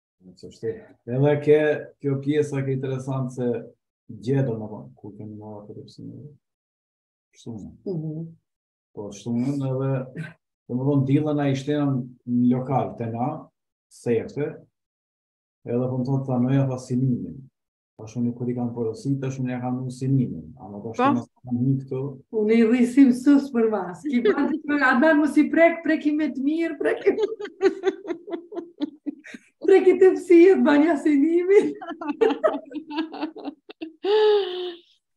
Qështu. Edhe ke, kjo pjesa ke interesant se gjedër në konë, ku kemi marrë atë tepsinë. Shumë. Mm -hmm. Po, shumë edhe, domethënë dilën a ishte në lokal te na, sefte, edhe po më thotë të nëja fasinimin. Tash unë kur i kam porosit, tash unë e kam unë sinimin. A më tash po. të më kam një këtu? Unë i rrisim sësë për mas. Ki pa të për adar më si prek, prek i me të mirë, prek i... prek i tepsijet, ba një sinimin.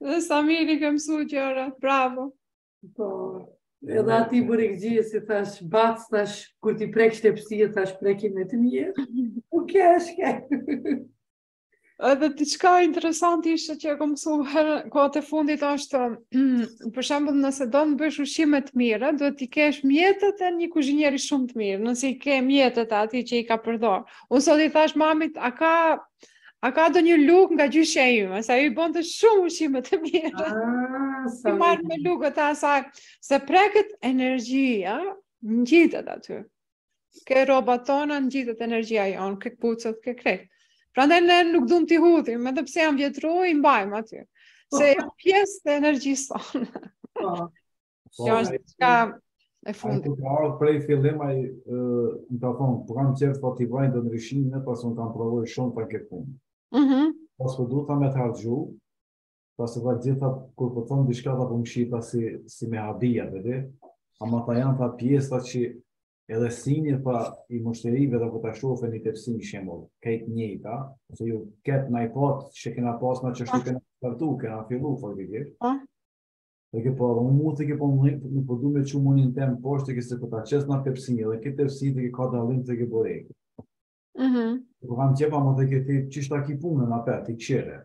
Dhe sa mirë i ke mësu gjëra, bravo. Po, edhe ati bërë i gjithë, si thash, batë, thash, kur t'i preksh tepsijet, thash, prek i me të mirë. U kesh, kesh. Edhe diçka interesante ishte që e kam mësuar kohët e fundit është për shembull nëse do të bësh ushqime të mira, duhet t'i kesh mjetet e një kuzhinieri shumë të mirë, nëse i ke mjetet e atij që i ka përdor. Unë sot i thash mamit, a ka a ka ndonjë lugë nga gjyshja ime, se i bënte shumë ushqime të mira. Ah, sa marrë me lugët e asaj, se preket energjia, ngjitet aty. Ke robat tona ngjitet energjia jonë, ke këpucët, ke krejt. Prandaj ne nuk dum t'i hudhim, edhe pse janë vjetru, i mbajmë aty. Se e pjesë e energjisë sonë. Po. Po, Kjo është qka e fundit. Ai të ardhë prej fillim, ai na ka thonë, po kam qef, po t'i bajmë ndryshe, pas unë kam provojë shumë për këtë punë. Mhm. Pas për po du t'a me t'hargju, ta se të gjitha kur po thonë diçka ta po mshita si, si me hadia, dhe dhe, ama ta janë ta pjesë ta që edhe sinje ta i myshterive dhe po ta shofe një tepsi një shembull, krejt njëta, se ju ketë na i patë që kena pas na qështu kena startu, kena fillu, faktikisht. Po. Dhe ke po, unë mund të ke po më në po du me që mund një temë poshtë, ke se po ta qesë na tepsinë, dhe këtë tepsi të ke ka dalim të ke burek. Mm -hmm. Po kam qef më të ke ti, qështu ki punë në apet, i qere.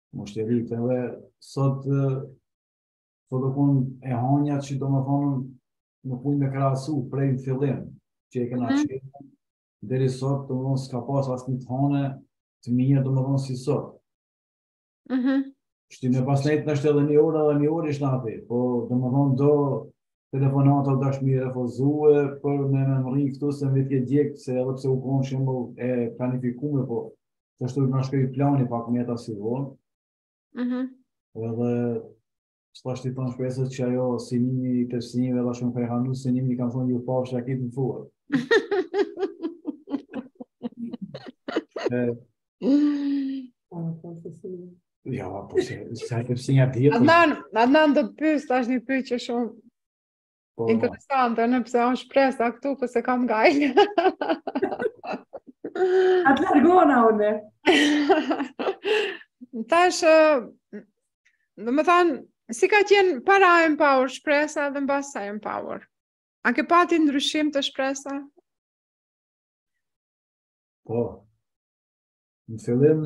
Myshterit edhe sot sot do kun e honja që domethonë nuk muj me krahasu prej në fillim që e kena mm. qenë deri sot domethonë s'ka pas asnjë të hone të mirë domethonë si sot mm -hmm. Shti me pas nejtë nashta edhe një orë edhe një orë ishtë natë po domethonë do telefonata u dasht m'i refuzu për me me mrri këtu se me tje djekë se edhe pse u konë shumë e planifikume po qështu na shkoi plani pak me ta si vonë. Mm -hmm. Edhe së ta shti tonë shpresë që ajo si nimi i tepsive dhe shumë fejhanu, si nimi kam thonë ju pashë a kitë në furrë. Ja, po se sa tepsija dihet. Adnan, Adnan do të pyes tash një pyetje shumë Po, interesante pse u Shpresa këtu, pse po kam gajnë. A të largona, une. Tash, domethanë, si ka qenë para Empower Shpresa dhe mbas Empower? A ke pa ti ndryshim te Shpresa? Po, në fillim,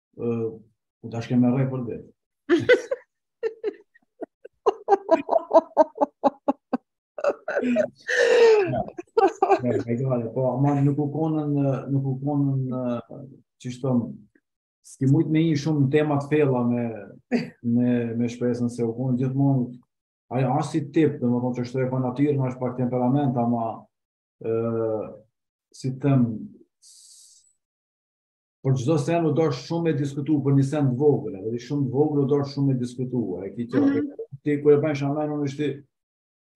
Po tash kemë rrejt për vetë. Ne e gjallë, po ama nuk u kon nuk u kon qishtu s'ki mujt me hi shumë n'tema të thella me me me Shpresën se u kon gjithmonë ajo është si tip, domethonë qashtu e ka natyrën, është pak temperament, ama si të them, Për çdo sen u dashke me diskutu për një sen të vogël, apo di shumë të vogël u dashke me diskutu, e ki kjo, mm -hmm. ti ku e bëjnë online, unë ishe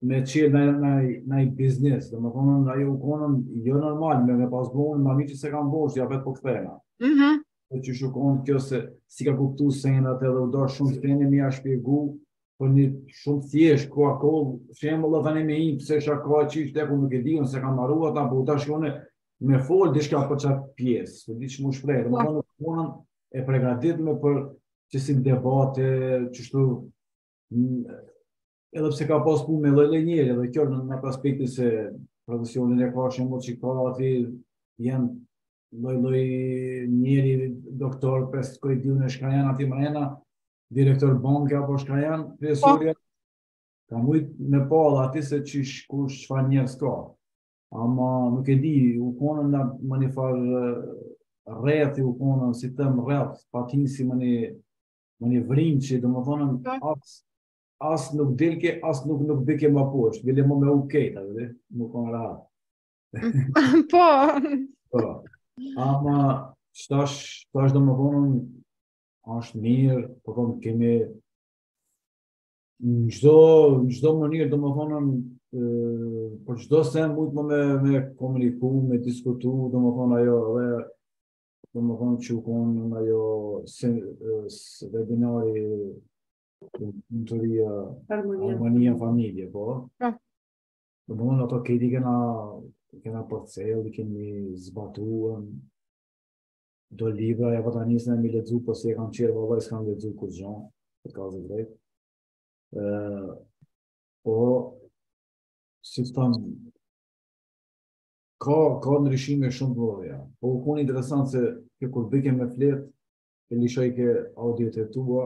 me qelë në, në, ni biznis, domethonë, ajo u kon, jo normal, me me pas bonë, ma mi që se kam bosh, ja vetë po kthehna. Mm -hmm. Dhe qysh u kon kjo se s'i ka kuptu senet edhe u dashke shumë me ia shpjegu, për një shumë thjesht, ku ako, shembull thani me i, pse shako, që ishte, ku nuk e di, unë s'e kam marrë, po tash kone, me folë diçka për qat pjesë, për di që mu shprejë, domethonë u konë e pregatitme për qësi debate, qështu, edhe pse ka pas punë me lloj-lloj njeri, dhe kjo në në aspekti se profesionin e ka shembull çka aty, janë lloj-lloj njeri doktor, pres të kojë dhjune çka janë aty mrena, direktor banke apo çka janë, profesorja, po. ka mujtë me pa aty se qysh kush çfarë njerëz ka. Ama nuk e di, u kon në një farë rrethi, u kon si t'them rreth, pa ti si në një, në një vrimë që, domethonë, mhm. as as nuk dilke, as nuk nuk bike më poshtë, bile më me u kejta, dhe, më konë rrath. Mhm. po. po. Ama, tash, tash domethonë, është mirë, po thom kemi, në çdo në çdo mënyrë domethënë për çdo sen mundemi me me komuniku, me diskutu, domethënë ajo dhe domethënë që u kon ajo se webinari në të rria harmonia në familje, po. Pra. Domethënë ato këto i kena kena përcjellë, kemi zbatuar Do libra, i pata nisë me i lexu, po s'i kam kry, valla, s'kam lexu kurgjo, po t'kallxoj drejt. Po, si të them, ka, ka ndryshime shumë të mëdhaja. Po, u kon interesant se, ke kur bike me fletë, i lëshojke audiot e tua,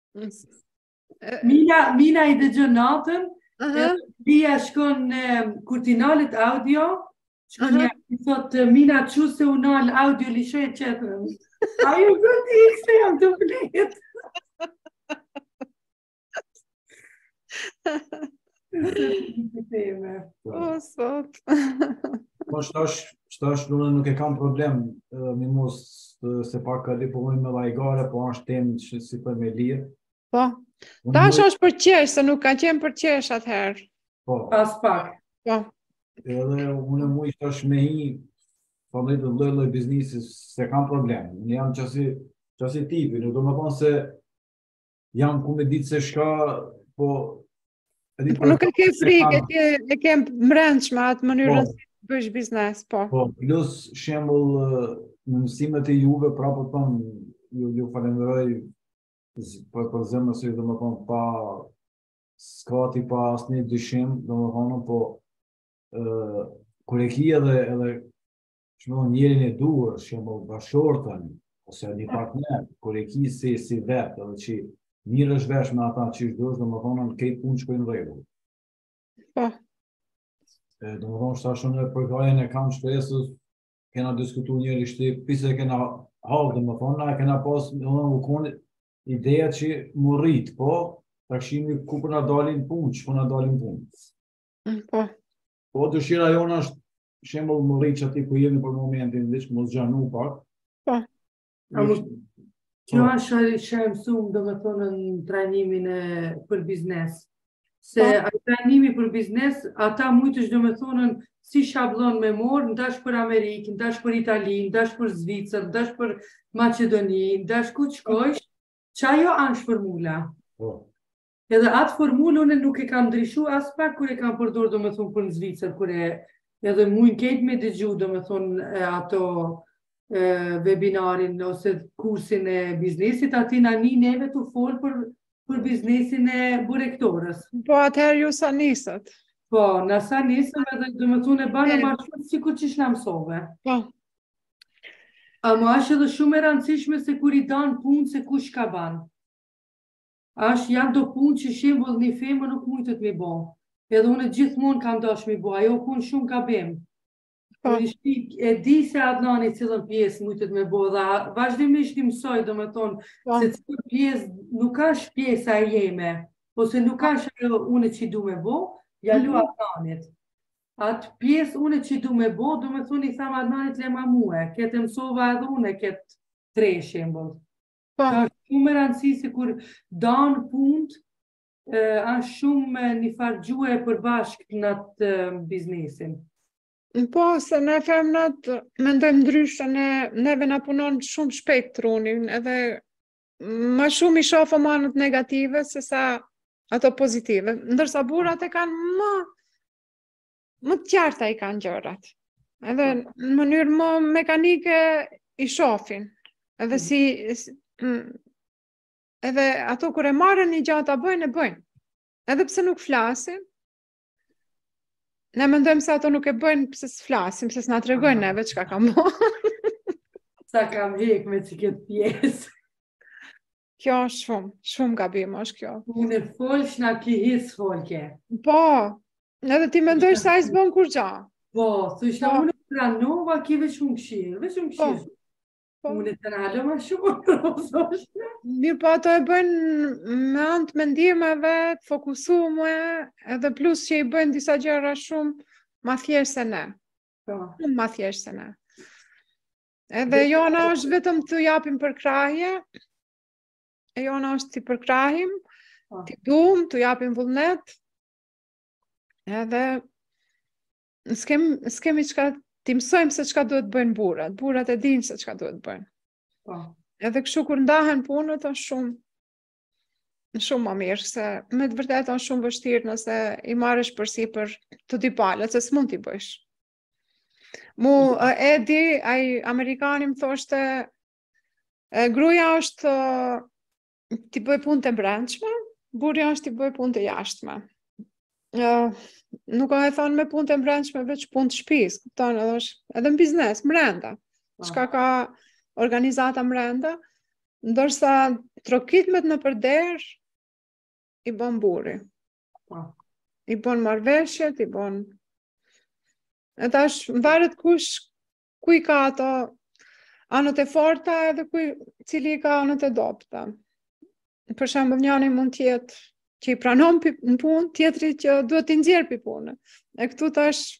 Mina, Mina i dëgjon natën, Mina shkon në kurtinalet audio, shkon mi thot, Mina, qe se u nal audio, lëshoje tjetrën. A ju zënë ti kse jam tu fjetë. O, sot. Po, shtash, shtash, unë nuk e kam problem, mi mos se pak ka po me lajgare, po është temë që si për me lirë. Po, ta është është për qesh, se nuk ka qenë për qesh atëherë. Po. Pas pak. Po. Edhe unë mu ishtë është me i, po në lloj lloj biznesi, s'e kam problem. Unë jam qasi, qasi tipi, nuk do më thonë se jam ku me ditë se çka, po... Po nuk e ke frikë, e ke, e ke mbrendshme atë mënyrën po, si bësh biznes, po. Po, plus shembull në mësimet e juve, prap thom, ju, ju falenderoj për, prej zemrës se ju domethënë pa skati pa asnjë dyshim, domethënë, po e, kur e ki edhe, edhe Shumë njeriun e duhur, shembull bashkëshorten ose një partner, kur e ki si si vet, edhe që mirresh vesh me ata qysh duhet, domethënë krejt punët shkojnë rregull. Po. E domethënë sa shumë në përkrahjen e kam, shpesh kena diskutuar nëpër shtëpi, se kena hall domethënë, na kena pas domethënë u kon ideja që me rrit, po tash ku po na dalin punë, çka po na dalin punë. Mm, po. Po dëshira jona është shembull me rrit qaty ku jemi për momentin, veç me u zgjanu pak. Po. A mos Kjo po. është ajo që mëson domethënë në trajnimin e për biznes. Se pa. Po. ai trajnimi për biznes, ata mujtesh domethënë si shabllon me marr, ndash për Amerikë, ndash për Itali, ndash për Zvicër, ndash për Maqedoni, ndash ku shkojsh, qajo është formula. Po. Edhe atë formulë unë nuk e kam ndryshu as pak kur e kam përdor domethënë për në Zvicër, ku edhe mujnë krejt me dëgju domethënë ato e, webinarin ose kursin e biznesit, aty na nin neve tu folë për, për biznesin e burektorës. Po atëherë ju sa nisët? Po, na sa nisëm edhe domethënë e bamë ma shumë sikur qysh na mësove. Po. Ama ashtë edhe shumë e rëndësishme se kur i danë punët se kush çka banë. Ashtë janë do punë që shembull një femër nuk mujtet mi bo. Edhe unë gjithmonë kam dashë mi bo, ajo u kon shumë gabim. Po. Unë tashti, e di se Adnani cilën pjesë mujtet me bo, dhe vazhdimisht e mësoj, domethënë, po. se cilën pjesë nuk ashtë pjesa jeme, ose nuk po. ashtë ajo unë që du me bo, ja lo mhm. Adnanit. Atë pjesë unë që du me bo, domethënë i thom Adnanit lema mue, këtë e mësova edhe unë, këtë për shembull. Po, ka shumë rëndësi se kur dan punët, asht shumë një farë gjuhë e përbashkët në atë biznesin. Po, se ne femnat mendojmë ndryshe, ne, neve na punon shumë shpejt truni, edhe ma shumë i shofim anët negative, sesa ato pozitive. Ndërsa burrat e kanë më më të qarta i kanë gjërat. Edhe, po, në mënyrë më mekanike i shofin. Edhe si, si mm, edhe ato kur e marrin një gjë ta bëjnë e bëjnë. Edhe pse nuk flasin, ne mendojmë se ato nuk e bëjnë pse s'flasin, pse s'na tregojnë neve çka kam bo. Sa kam hjek me qi këtë pjesë. Kjo është shumë, shumë gabim është kjo. Unë e folsha, ti hiç s'folke. Po, edhe ti mendojsh se ai s'bën kurgja. Po, thuj shka po, unë e pranova ki veç shumë këshirë, veç shumë po, këshirë. Po. Unë e të rralë ma shumë, mirëpo ato e bëjnë me anë të mendimeve, fokusume, edhe plus që i bëjnë disa gjëra shumë ma thjeshtë se ne. Po. Shumë ma thjeshtë se ne. Edhe e jona është vetëm t'u japim përkrahje, e jona është t'i përkrahim, po, t'i dumë, t'u japim vullnet, edhe ne s'kemi çka t'i mësojmë se çka duhet t'bëjnë burrat, burrat e dinë se çka duhet t'bëjnë. Po. Edhe kështu kur ndahen punët, është shumë, shumë ma mirë, se me të vërtetë është shumë vështirë nëse i marrish përsipër të dy palët, se s'mund t'i bëjsh. Mu, e di, ai amerikani më thoshte, e, gruja është e, t'i bëj punët e brendshme, burri është t'i bëj punët e jashtme. E, nuk ka e thanë me punët e brendshme, veç punët e shpisë, kupton, edhe, edhe në biznes, mrenda, po, çka ka organizata mrenda, ndërsa trokitjet nëpër derë i bën burri. Po. I bon marrëveshjet, i bon... E tash, varet kush, ku i ka ato anët e forta edhe kush, cili i ka anët e dobta. Për shembull, njëri mund të jetë që i pranon në punë, tjetri që duhet t'i nxjerr pi pune. E këtu tash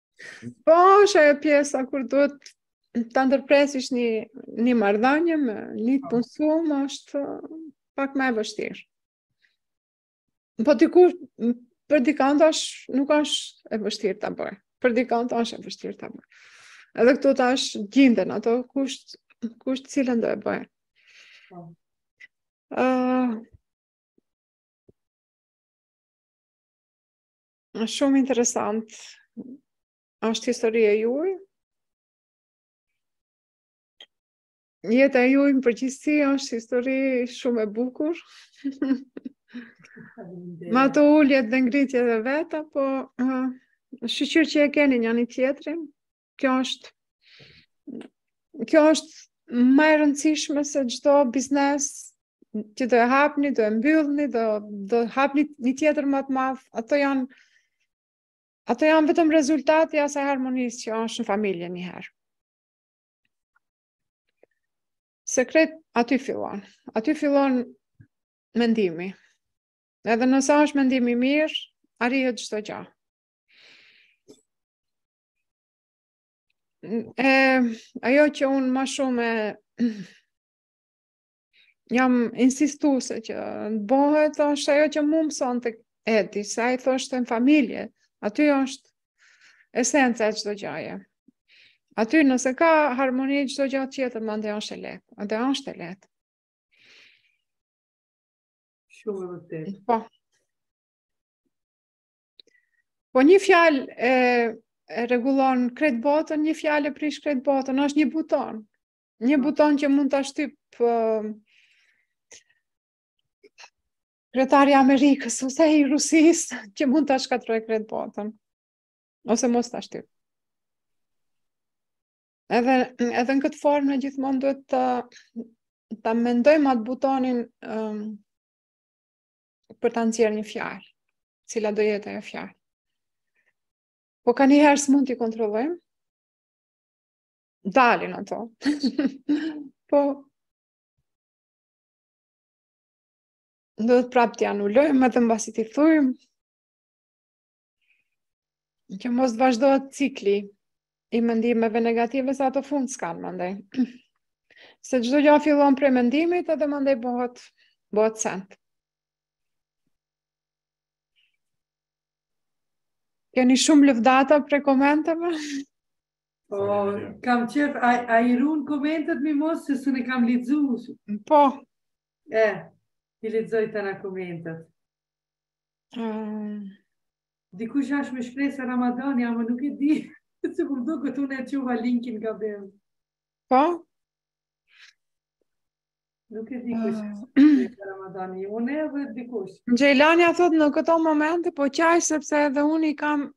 Po, është ajo pjesa kur duhet ta ndërpresish një, një marrëdhënie me një të punësum, është pak ma e vështirë. Po dikush, për dikant është, nuk është e vështirë ta bëjë. Për dikant është e vështirë ta bëjë. Edhe këtu tash gjinden, ato kush, kush cilën do e bëjë. Po. Uh, Shumë interesant. Është histori e juj? Jeta e juj në përgjithësi është histori shumë e bukur. Me ato uljet dhe ngritjet e veta, po uh, shyqyr që e keni njani-tjetrin, kjo është kjo është ma e rëndësishme se çdo biznes që do e hapni, do e mbyllni, do do hapni një tjetër ma të madh. Ato janë ato janë vetëm rezultati i asaj harmonisë që është në familje një herë. Se krejt aty fillon. Aty fillon mendimi. Edhe nëse është mendimi i mirë, arrihet çdo gja. e, ajo që unë ma shumë e, jam insistuse që të bohet, është ajo që mu mëson tek Edi, se ai thoshte në familje, aty është esenca e çdo gjaje. Aty nëse ka harmoni çdo gja tjetër, mandej është e lehtë, mandej është e lehtë. Shumë e vërtetë. Po. Po një fjalë e rregullon krejt botën, një fjalë e prish krejt botën, është një buton. Një po. buton që mund ta shtyp uh, kryetari i Amerikës ose i Rusisë që mund ta shkatërrojë krejt botën. Ose mos ta shtyp. Edhe edhe në këtë formë gjithmonë duhet të ta mendojmë atë butonin um, për ta nxjerrë një fjalë, cila do jetë ajo fjalë. Po kanjëherë s'mund t'i kontrollojmë, dalin ato. po duhet prapë t'i anulojmë, edhe mbasi t'i thujmë, Që mos të vazhdohet cikli i mendimeve negative se ato fund s'kanë mandej. Se çdo gja fillon prej mendimit edhe mandej bohet, bohet send. Keni shumë lëvdata prej komenteve? Po, kam qef, a, a i run komentet mi mos, se s'i kam lexu. Po. E, i lexoj tana komentet. Uh... Dikush është me Shpresë Ramadani, ama nuk e di. Se më duket unë e çova linkin gabim. Po? Nuk e di kush ah. është Ramadani, unë edhe dikush. Xhelania thotë në këto momente, po qaj sepse edhe unë i kam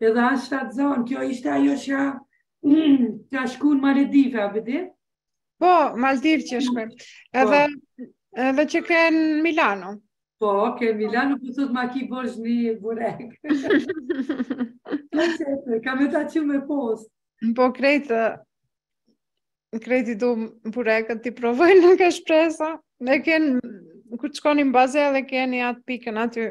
Edhe ashtë kjo ishte ajo që ka shku në Maledive, a po di? Po, Maldive qe shku. Po. Edhe, edhe qe ke në Milano. Po, ke në Milano, për po thot ma ki borxh një burek. ka me ta që me post. Po, krejt, krejt i du burekët t'i provoj nga Shpresa. Ne ken, kur të shkonim Bazel e keni atë pikën aty.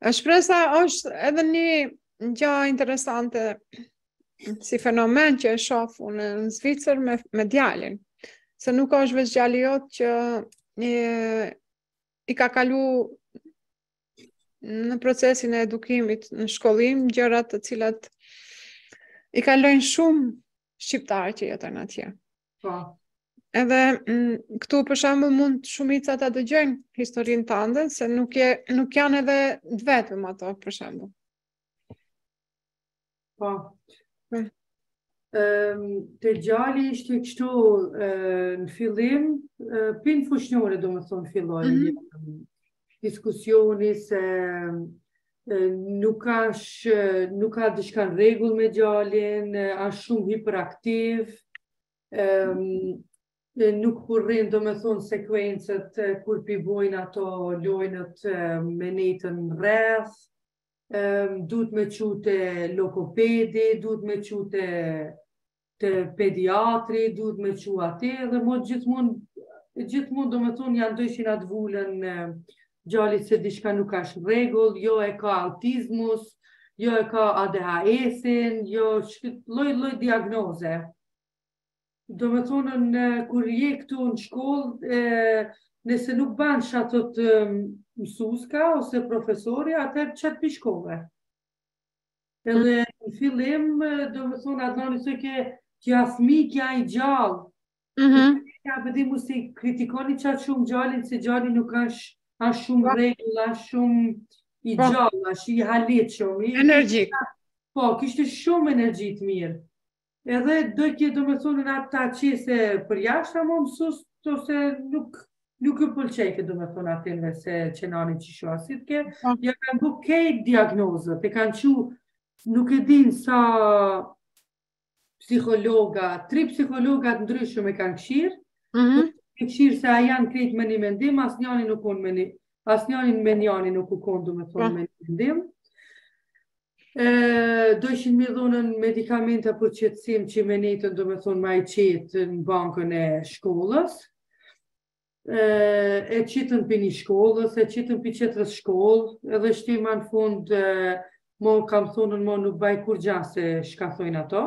E Shpresa është edhe një gja interesante si fenomen që e shof në Zvicër me, me djalin. Se nuk është veç djali jot që një, i ka kalu në procesin e edukimit në shkollim gjërat të cilat i kalojnë shumë shqiptarë që jetojnë atje. Po. Edhe mm, këtu për shembull mund shumica ta dëgjojnë historinë tënde se nuk je nuk janë edhe të vetëm ato për shembull. Po. Ëm mm. ehm, te djali ishte kështu në fillim pi n'foshnjore domethënë filloi. Mm -hmm. diskusioni se nuk asht, nuk ka diçka në rregull me djalin, është shumë hiperaktiv. Ëm nuk po rrin domethonë sekuencat kur p'i bojnë ato lojnat me nejt në rreth, duhet me çu te logopedi, duhet me çu te te pediatri, duhet me çu aty, dhe mo gjithmon, gjithmon domethonë ja ndojshin atë vulën djalit se diçka nuk ashtë n'rregull, jo e ka autizmus, jo e ka ADHS-in, jo lloj, lloj diagnoze. Domethonë kur je këtu në shkollë, nëse nuk ban çka thotë mësusja ose profesori, atëher t'qet pi shkolle. Edhe në fillim, domethonë, ata nëse ke qaj fmi, qaj i gjallë. Mm -hmm. Ja, po di mu se kritikonin aq shumë djalin, se djali nuk është a shumë n'rregull, asht shumë i po. gjallë, asht shumë i halit shumë. Energjik. Po, kishte shumë energji t'mirë. Edhe dojshin domethonë ata që t'e përjashtojnë mësuesit se nuk nuk ju pëlqejke domethonë atyne se që nëna që s'u asi t'ke po. ja kanë bo krejt diagnozat e kanë çu nuk e din sa psikologa tri psikologa t'ndryshëm e kanë kqyrë mm -hmm. e kqyrë se a janë krejt me një mendim as njani nuk unë me një as njani me njani nuk u kon domethonë po. me një mendim Dojshin me i dhonë medikamenta për qetësim që me nejt domethonë ma i qetë në bankën e shkollës, e qitën prej ni shkollës, e qitën prej qetrës shkollë, edhe tashti ma në fund, mo kam thonë, mo nuk baj kurgja se çka thojnë ato.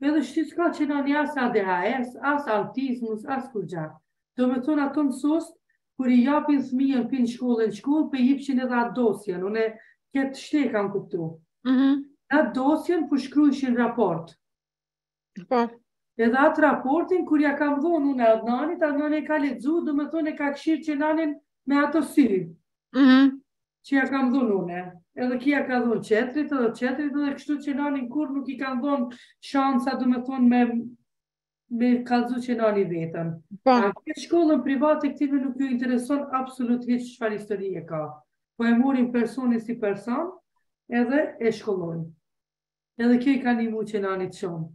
Edhe shti s'ka Qenani as ADHS, as autizmus, as kurgja. Domethonë ato msust, kur i japin fmijën prej shkollës n'shkollë, po e jipshin edhe atë dosjen, une këtë tashti e kam kuptu. Mm -hmm. Atë dosjen po shkrujshin raport. Po. Edhe atë raportin, kur ia kam dhonë unë Adnanit, Adnani e ka lexu, domethonë e ka kshyr Qenanin me ato sy. Mm -hmm. që ia kam dhonë une, edhe ky ia ka dhonë qetrit edhe qetrit edhe kështu Qenanit kurrë nuk i kanë dhonë shansa domethonë me me kallzu Qenani vetën. Po. A këtë shkollën private këtyne nuk ju intereson absolut hiç çfarë histori e ka. Po e morin personin si person edhe e shkollojnë. Edhe kjo i ka nihmu Qenanit shumë.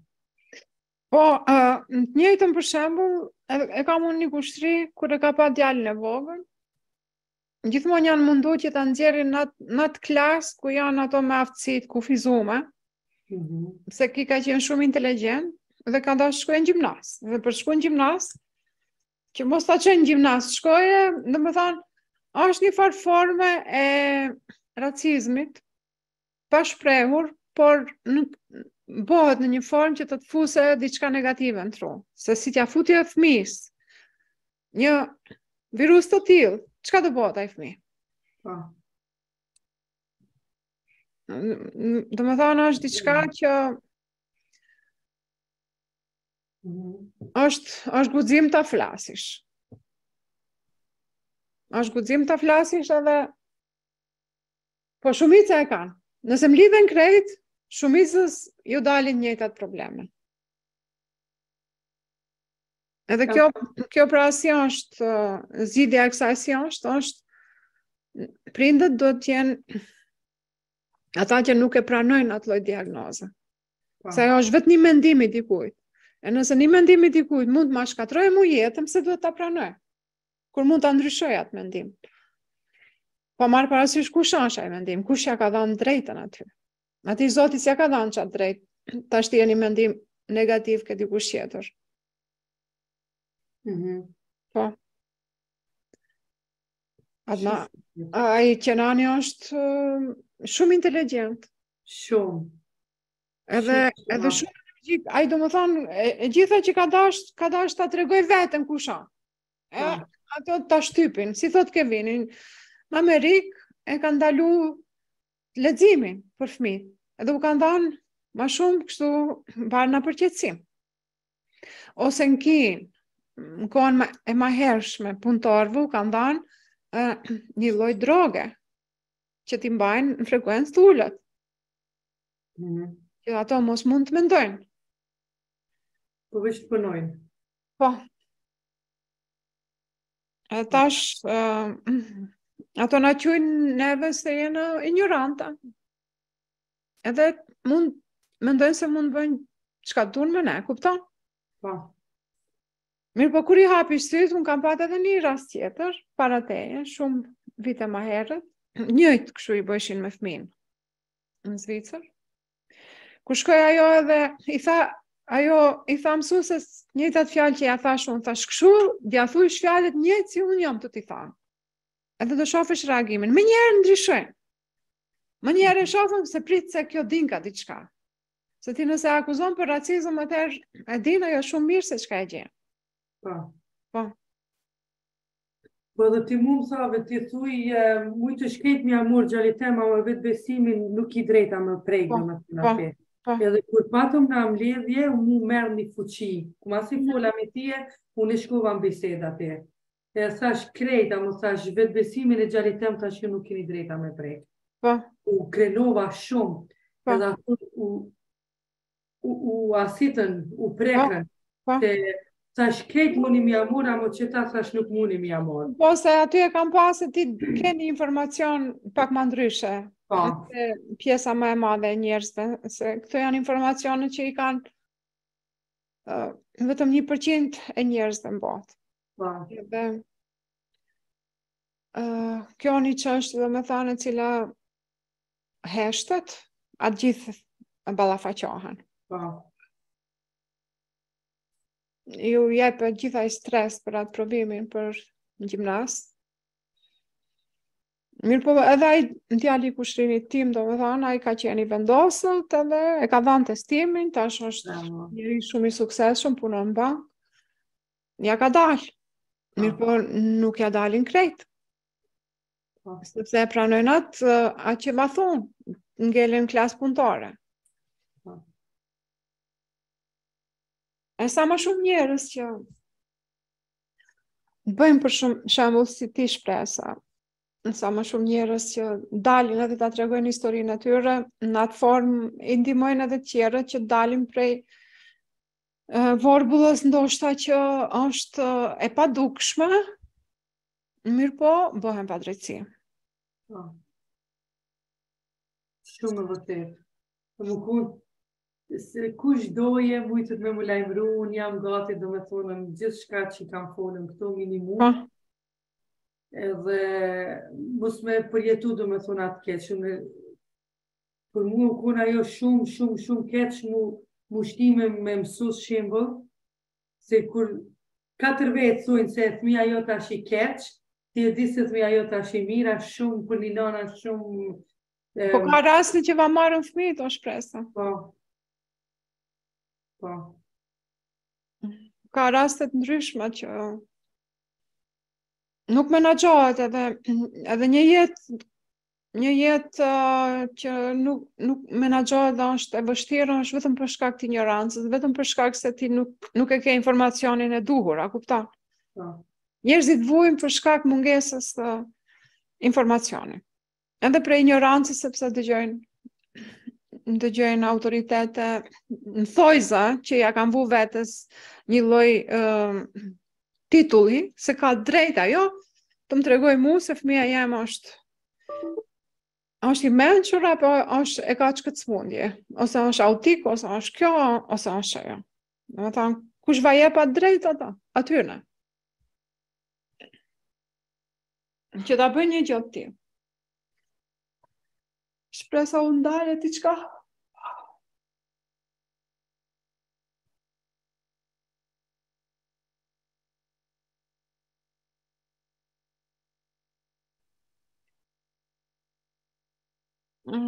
Po, uh, të njëjtën për shembull, e, e kam unë një kushri kur e ka pa djalin e vogël, gjithmonë janë mundu që ta nxjerrin në atë klas ku janë ato me aftësi të kufizume. Mm -hmm. Se ky ka qenë shumë inteligjent dhe ka dasht t'shkojë në gjimnaz. Dhe për t'shku n'gjimnaz, që mos ta çojnë në gjimnaz, t'shkojë, domethënë, është një farë forme e racizmit pa shprehur, por bëhet në një formë që të të fusë diçka negative në tru. Se si t'ia futje fëmijës, një virus të tillë, çka do bëhet ai fëmijë? Po. Domethanë është diçka që mhm. është është guxim ta flasish. Është guxim ta flasish edhe po shumica e kanë. Nëse mblidhen krejt, shumicës ju dalin njëjtat probleme. Edhe kjo, kjo pra si është, zgjidhja e kësaj si është, është prindët duhet t'jenë ata që nuk e pranojnë atë lloj diagnoze. Po. Se ajo është vetëm një mendim i dikujt. E nëse një mendim i dikujt mund të ma shkatrojë mu jetën, s'e duhet ta pranoj. Kur mund ta ndryshoj atë mendim. Pa marrë parasysh kush është ai mendim, kush ia ka dhanë t'drejtën atij. Atij Zoti s'ia ka dhanë qat drejtë, ta shtie një mendim negativ te dikush qetër. Mm -hmm. Po. Adna, ai Qenani është um, shumë inteligent. Shumë. Edhe, shumë, edhe shumë inteligent. Ai domethonë, e, e gjitha që ka dasht, ka dasht ta tregojë veten kush a. E, ja. Po. ato ta shtypin, si thotë Kevinin, n'Amerikë e kanë ndalu leximin për fëmijët. Edhe u kanë dhënë më shumë kështu bar na për qetësim. Ose në Kinë, në kohën e ma hershme, punëtorëve u kanë dhënë uh, një lloj droge që t'i mbajnë në frekuencë të ulët. Mm -hmm. Që ato mos mund të mendojnë. Po veç të punojnë. Po. E tash, uh, ato na qujnë neve se jena ignoranta. Edhe mund, mendojnë se mund bëjnë çka dun me ne, kupton? Po. Mirëpo kur i hapi sytë, unë kam pat edhe një rast tjetër, para teje, shumë vite ma herët, njëjtë kështu i bëjshin me fmijën në Zvicër, Kur shkoi ajo edhe, i tha, ajo, i tha mësueses njëjtat fjalë që ia thashë, unë thashë kështu, do ia thujsh fjalët njëjtë si unë jam tu t'i thanë. Edhe do shofësh reagimin. Menjëherë ndryshojnë. Menjëherë e shofin se prit se kjo dinka diçka. Se ti nëse akuzon për racizëm, atëherë e din ajo shumë mirë se çka e gjen. Po. Po. Po edhe ti mu më the, ti thuj, mujt krejt me ia marrë djalit tem, ama vetëbesimin nuk ki drejtë me prek po, në të në petë. Po. Edhe kur patëm në mbledhje, u mu murr një fuqi. Mbasi mhm. fola me ty, unë shkova në bisedë atje. E thashë krejt, amo thashë vetëbesimin e djalit tem, tash nuk keni drejtë me prek. Po. U krenova shumë. Po. Edhe atë u u, u asitën, u prekën, pa, pa. Thash krejt mundi me ia marrë, amo qeta thash nuk mundi me ia marrë. Po se aty e kam pa se ti ke një informacion pak më ndryshe. Po. Se pjesa më e madhe e njerëzve, se këto janë informacionet që i kanë uh, vetëm një përqind e njerëzve në botë. Po. Dhe, uh, kjo një çështje domethanë e cila heshtët, a të gjithë ballafaqohen. Po. Iu jepet gjithë ai stres për atë provimin për në gjimnaz. Mirëpo edhe ai djali i kushrinit tim, domethanë, ai ka qenë i vendosët edhe e ka dhanë testimin, tash është njeri shumë i sukseshëm, punon në bankë. Ia ka dalë, mirëpo nuk ia dalin krejt. Po, sepse e pranojnë atë, atë që ia thonë, ngelen klasë punëtore. Po. E sa ma shumë njerëz që bëjmë për shumë shembull si ti Shpresa, sa ma shumë njerëz që dalin edhe ta tregojnë historinë e tyre, në atë formë i ndihmojmë edhe tjerët që dalin prej vorbullës ndoshta që është e padukshme, Mirëpo, bëhen padrejtësi. Po. Shumë e vërtetë. Po më kur, secikush do e, mujtet me m'u lajmëru, unë jam gati domethënë gjithçka që i kam folë këto minimum. Pa. Po. Edhe, mos me përjetu domethënë atë keq, me... Për mu, ka kon ajo shumë, shumë, shumë keq, mu, mu shti me mësu shembull, se kur katër vetë thojnë se fëmija jote asht i keq, ti e di se fëmija jote asht i mirë, asht shumë për një nanë, shumë... Po ka raste që va marrin fëmijë, Shpresa. Po. Po. Ka raste të ndryshme që nuk menaxhohet edhe edhe një jetë një jetë uh, që nuk nuk menaxhohet dhe është e vështirë, është vetëm për shkak të injorancës, vetëm për shkak se ti nuk nuk e ke informacionin e duhur, a kupton? Po. Njerëzit vuajnë për shkak mungesës të informacionit. Edhe prej injorancës sepse dëgjojnë ndëgjojnë autoritete në thonjëza që ia kanë vu vetes një lloj uh, titulli, s'e ka të drejtë ajo, të më tregojë mu se fëmija jem është është i mençur, apo është e ka këtë smundje, ose është autik, ose është kjo, ose është ajo. Domethanë, kush va jep të drejtën ata, atyre. Që ta bëjnë një gjo të tillë. Shpresa u ndale ti çka?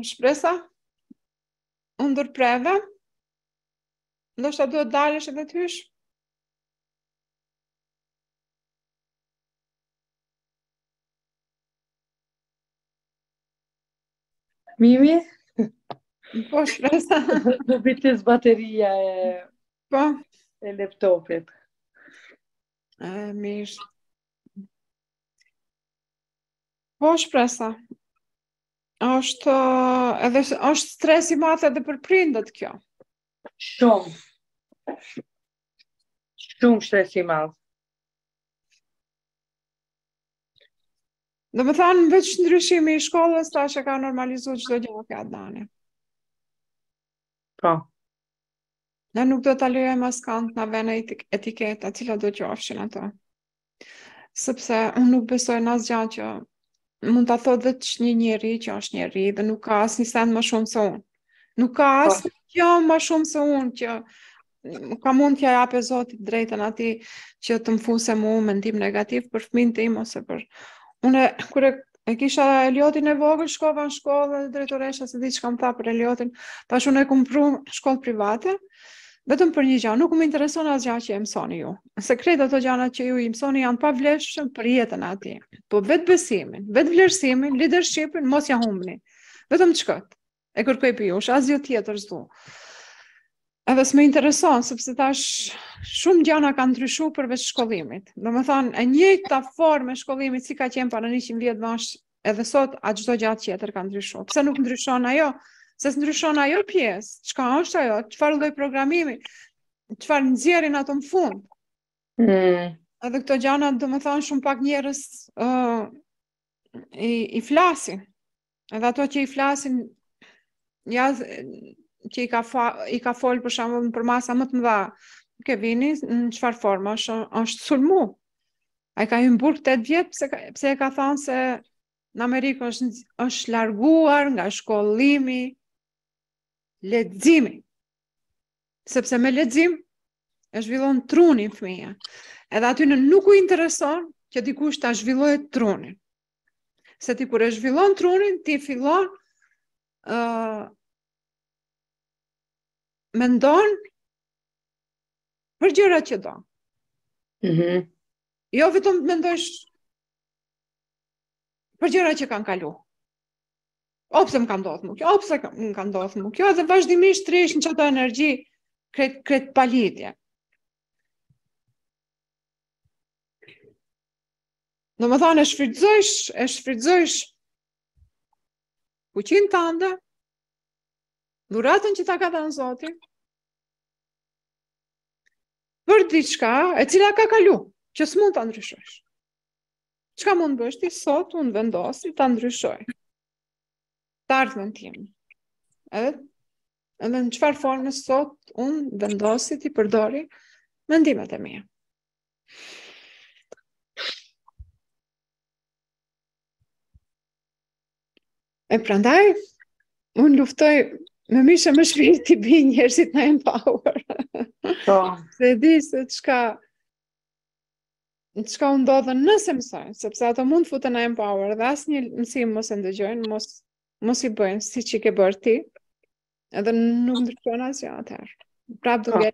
Shpresa, u ndërpreve, ndoshta duhet të dalësh edhe të hysh? Mimi? Po Shpresa. Po më fiket bateria e po e laptopit. E mirë. Po Shpresa. Është edhe është stres i madh edhe për prindët kjo. Shumë. Shumë stres i madh. Domethanë, veç ndryshimi i shkollës, tash e ka normalizu çdo gjë me këtë Dani. Po. Ne nuk do ta lejojmë askënd na vënë etiketa, cilado qofshin ato. Sepse unë nuk besoj në asgja që mund ta thotë veç një njeri që është njeri dhe nuk ka asnjë send më shumë se unë. Nuk ka po. asnjë gjo më shumë se unë që ka mund t'ja jap Zotit drejtën atij që të m'fusë mu mendim negativ për fmijën tim ose për... Unë, kur e kisha Eliotin e vogël, shkova në shkollë dhe drejtoresha se di çka i kam thanë për Eliotin, tash unë e kom pru shkollë private, vetëm për një gja, nuk më intereson asgja që e mësoni ju. Se krejt ato gjana që ju i mësoni janë pa vlefshme për jetën e tij. Po vetëbesimin, vetëvlerësimin, leadershipin, mos ja humbni. Vetëm qëtë. E kërkoj prej jush, asgjë tjetër s'du. Edhe s'më intereson, sepse tash shumë gjana ka ndryshu përveç shkollimit. Domethanë, e njëjta formë e shkollimit si ka qenë para 100 vjetëve është edhe sot, a çdo gja tjetër ka ndryshu. Pse nuk ndryshon ajo? Se s'ndryshon ajo pjesë, çka është ajo, çfarë lloj programimi, çfarë nxjerrin ato në fund. Mm. Edhe këto gjana, domethanë, shumë pak njerëz uh, i, i flasin. Edhe ato që i flasin ja që i ka fa, i ka fol për shembull për masa më të mëdha ke vini në çfarë formë është është sulmu. Ai ka hyrë në burg 8 vjet pse ka, pse e ka thënë se në Amerikë është është larguar nga shkollimi leximi. Sepse me lexim e zhvillon trunin fëmija. Edhe atyne nuk u intereson që dikush ta zhvillojë trunin. Se ti kur e zhvillon trunin, ti fillon uh, mendon për gjëra që do. Mm -hmm. Jo vetëm të mendojsh për gjëra që kanë kalu. O pse më ka ndodh mu kjo? O pse më ka ndodh mu kjo? Edhe vazhdimisht t'rrish në qato energji krejt krejt pa lidhje. Domethanë, e shfrytëzojsh, e shfrytëzojsh fuqinë tande, dhuratën që ta ka dhanë Zoti, për diçka e cila ka kalu, që s'mund ta ndryshojsh. Çka mund bësh ti, sot unë vendosi ta ndryshoj të ardhmen time. Edhe, edhe në çfarë forme sot, unë vendosi t'i përdori mendimet e mija. E prandaj, unë luftoj me mish e me shpirt t'i bëj njerëzit në empower. Po. Se di se çka, çka u ndodh nëse mësojnë, sepse ato mund të futen në empower, dhe asnjë mësim mos e ndëgjojnë, mos, mos i bëjnë siç i ke bërë ti, edhe nuk ndryshon asgjo atëherë. Prapë, po po.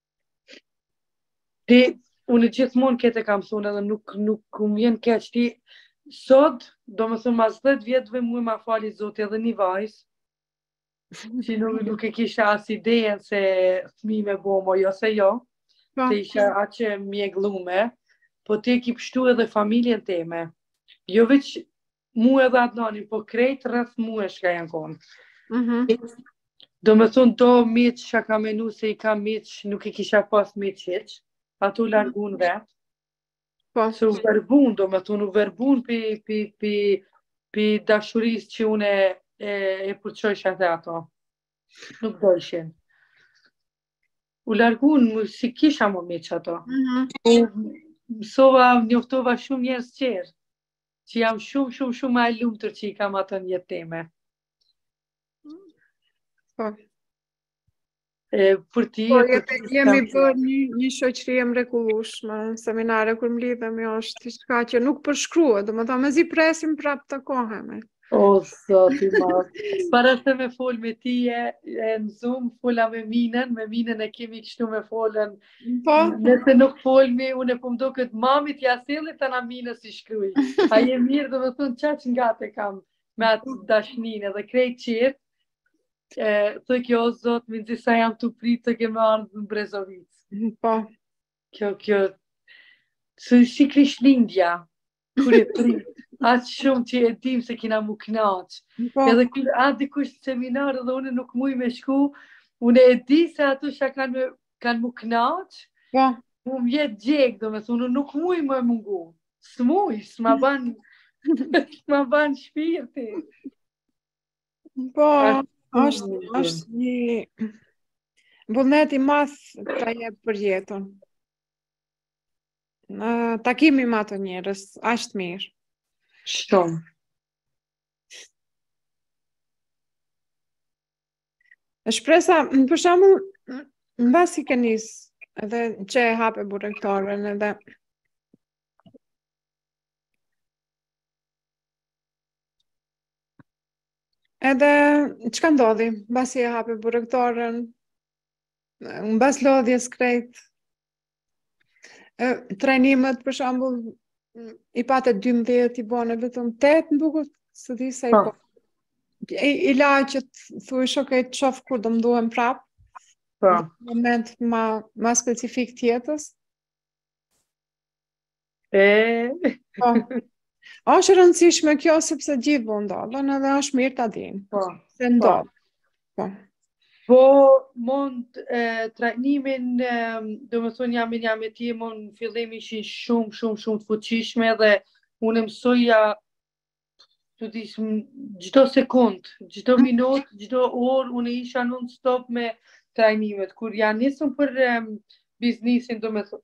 Ti, unë gjithmonë këtë e kam thonë edhe nuk, nuk më vjen keq ti, sot, domethonë mas 10 vjetëve, mue ma fali zoti edhe një vajzë, që nuk, nuk e kisha as idejen se fmi me bo mo, jo se jo, po. se isha aq e mjegullume, po ti e ki pshtu edhe familjen teme, jo veç mu edhe Adnanin, po krejt rreth mue shka janë konë. Mm -hmm. Domethonë, do miq çka ka menu se i ka miq nuk i kisha pas miq hiç, ato u largun vetë. Po. Se u verbun, domethonë, u verbun pi, pi, pi, pi dashuris që une e, e përçojsha edhe ato. Nuk dojshin. U largun, mu, s'i kisha mo miq ato. Mm -hmm. Mësova, njoftova shumë njerëz tjerë. Që jam shumë, shumë, shumë ma e lumtur që i kam ato n'jetë teme. Po. E, për ti... Po, e tash jemi bërë një, një shoqëri e mrekullushme, në seminare kur mblidhemi është diçka që nuk përshkruhet, domethënë, mezi presim prap takohemi. O, zot i madh. Para se me fol me ti e, e në Zoom, fola me Minën, me Minën e kemi kështu me folun. Po. Nëse nuk folmi, unë patjetër mamit Selitës a Minës i shkruj. A je mirë domethonë qaq ngat e kam me atë dashnin edhe krejt qito. E, tha kjo, zot, mezi sa jam tu pritë, tha, me ardhë në Brezovicë. Po. Kjo, kjo, si Krishtlindja, kur e pret, aq shumë që e dim se kena m'u knaqë. Po. Edhe kur asht dikush në seminar dhe unë nuk muj me shku, unë e di se ato shka kanë me, kanë m'u knaqë, po. mu m'djeg gjaku, domethonë, unë nuk muj me mungu. S'muj, s'ma ban, s'ma ban shpirti. Po, është, është një... Vullneti ma, s'ta jep për jetën. Takimi me ato njerëz, asht mirë. Shumë. E Shpresa, për shembull, mbasi ke nis, edhe që e hape burektoren, edhe... Edhe, çka ndodhi, mbasi e hape burektoren, mbas lodhjes krejt, trajnimet për shembull i pate 12 i bëre vetëm 8 m'duket s'e di sa i po. po. I, i le që të thuj shkoj t'shof kur do m'duhen prap. Po. Në moment më më specifik t'jetës. E. Po. Është e rëndësishme kjo sepse gjithë po ndodhin edhe është mirë ta dimë. Po. Se po ndodh. Po. Po mu në trajnimin, domethënë jam mënja me ty, mu në fillim ishin shumë, shumë, shumë të fuqishme dhe unë mësoja të dish çdo sekund, çdo mhm. minut, çdo orë, unë isha non stop me trajnimet. Kur jam nisun për e, biznisin, domethënë,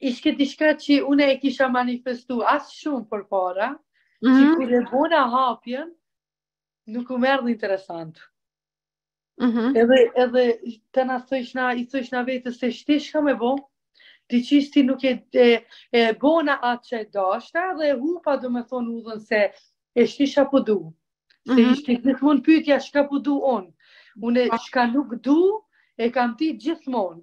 ishte diçka që unë e kisha manifestu aq shumë përpara, mm -hmm. që mhm. kur e bona hapjen, nuk u m'erdh interesant. Mm -hmm. Edhe, edhe tana thojsha, i thojsha vetes se s'di çka me bo, diç ishte nuk e, e, e bona atë që e dashta, edhe e hupa domethënë udhën se e s'dijsha çka po du. Se mm -hmm. ishte gjithmonë pytja çka po du unë. Unë çka nuk du, e kam ditë gjithmonë.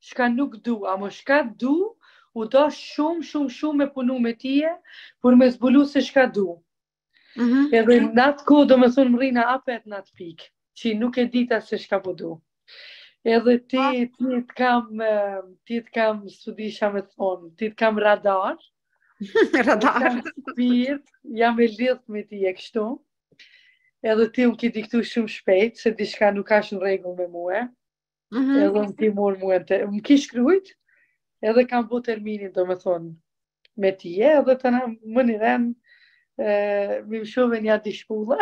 çka nuk du, ama çka du, u dasht shumë, shumë, shumë me punu me tije, për me zbulu se çka du. Mm -hmm. Edhe në atë kohë, domethënë mbërrina apet në atë pikë, që nuk e dita se çka po du. Edhe ti, ah. ti të kam, ti të kam s'di qysh me thënë, ti të kam radar, radar, në shpirt, jam e lidhë me tije kështu, edhe ti u ke diktu shumë shpejt, se diçka nuk asht në rregull me mue, Mm -hmm. Edhe në ti mor mu e të... Më ki shkrujt, edhe kam bo terminin, domethënë, me tije, edhe tana menjiherën, m'i mëshove nja dy shpulla.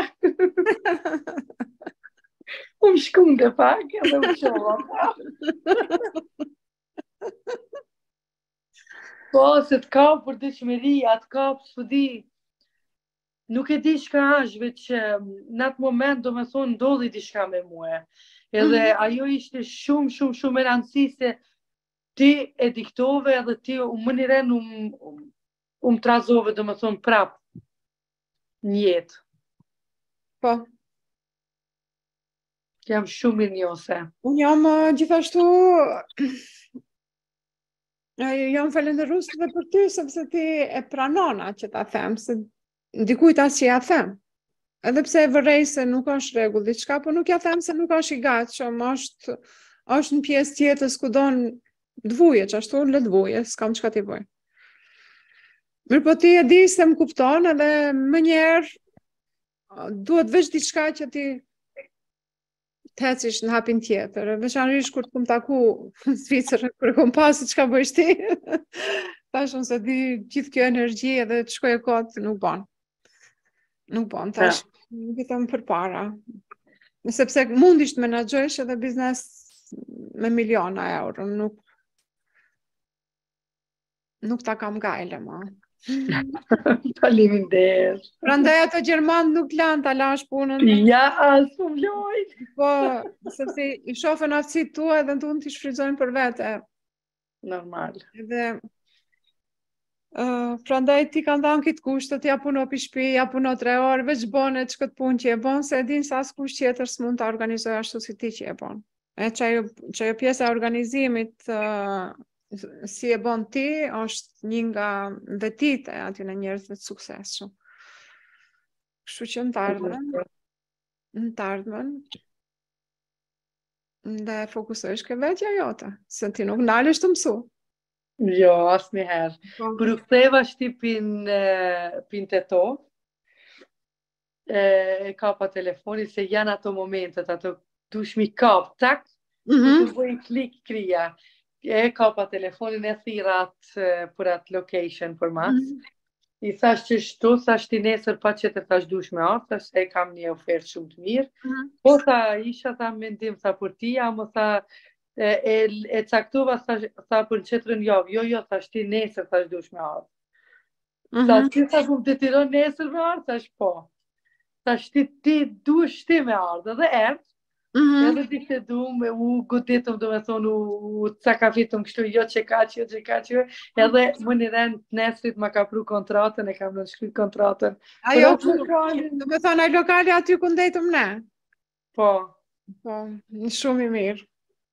Më më shkunde pak, edhe më shkunde pak. Po, se të kap dëshpërimi, a të kap, s'e di, Nuk e di çka është, veç në atë moment domethënë ndodhi diçka me mua. Edhe mm. ajo ishte shumë, shumë, shumë me rëndësi se ti e diktove edhe ti u menjiherën u m', u m', u m'trazove domethënë prapë në jetë. Po. Jam shumë mirënjohëse. Unë jam uh, gjithashtu Jam falënderues dhe për ty, sepse ti e pranon që ta them, se dikujt as që ia them. Edhe pse e vërej se nuk është në rregull diçka, po nuk ia them se nuk është i gatshëm, është, është në pjesë tjetër ku don të vujë, qashtu le të vujë, s'kam çka t'i boj. Mirëpo ti e di se më kupton edhe menjëherë duhet veç diçka që ti Të hecish në hapin tjetër, e veçanërisht kur të kom taku në Zvicër, kur e kom pa se çka bojsh ti, thash unë s'e di gjithë kjo energji edhe të shkoj e kotë, nuk bon. Nuk bon, thash unë, vetëm përpara. Sepse mundish të menaxhojsh edhe biznes me miliona euro, nuk Nuk ta kam gajle ma. Faleminderit. Prandaj ato gjermant nuk t'lanë ta lash punën. Jo, as më lojnë. Po, sepse i shofën aftësitë tua edhe dun t'i shfrytëzojnë për vete. Normal. Edhe, uh, prandaj t'i kanë dhanë kito kushtet, ja puno pi shpi, ja puno tre orë, veç bone qëkët punë që e bon, se e din se askush tjetër s'mund ta organizojë ashtu si ti që e bon. E qajo, qajo pjesa e organizimit uh, si e bën ti është një nga vetitë e atyne njerëzve të suksesshëm. Kështu që në të ardhmen, në të ardhmen, do fokusojsh ke vetja jote, se ti nuk nalesh tu mësu. Jo, asnjëherë. Po. Kur u ktheva shti pin, pin të to, e, e kapa telefonin se janë ato momentet, ato dush m'i kap, tak, mm -hmm. të bëj klik krija. E kapa telefonin e thirra për atë lokacion përmas. Mm -hmm. I thash qështu, thash ti nesër pa që të thash dush me ardh, thash e kam një ofertë shumë të mirë. Mm -hmm. Po tha, isha tha mendim, tha për ti, a më tha, e, e, e caktova, tha, tha për në tjetrën javë, jo, jo, thash ti nesër, thash dush me ardh. Mm -hmm. Tha mhm. ti tha mu m'detyron nesër me ardhë, thash po. Thash ti, ti dush ti me ardhë, edhe erdh. Mm -hmm. Edhe direkt u, u goditëm, do me thonë, u, u cakatitëm kështu, jo qëkaq, jo qëkaq, edhe mm -hmm. menjiherë t'nesrit ma ka pru kontratën, e kam nënshkru kontratën. Ajo, ku, do me thonë, ai lokali aty ku ndejtëm ne? Po. Po, shumë i mirë.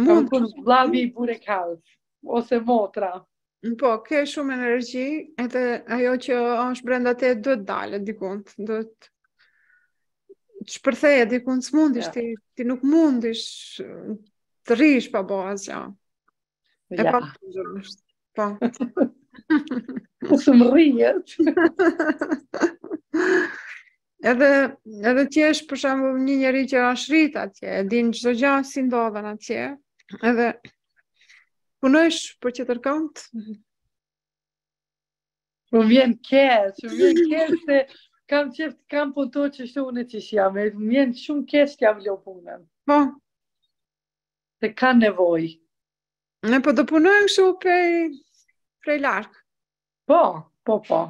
Mund të kush vllau i bure kaos ose motra. Po, ke shumë energji, edhe ajo që është brenda te duhet të dalë dikund, duhet të shpërthejë dikund, s'mundish ti, ti nuk mundish të rrish pa ba asgja. E pamundur është. Po. Po s'më rrihet. Edhe edhe ti je për shembull një njeri që është rrit atje, e din çdo gja si ndodhen atje. Edhe punojsh për tjetërkand. Po m'vjen keq, po m'vjen keq se kam qejf të kam po to qështu unë që shja, më vjen shumë keq t'jau la punën. Po. Se kanë nevojë. E po do punoj kshu prej, prej larg. Po, po, po.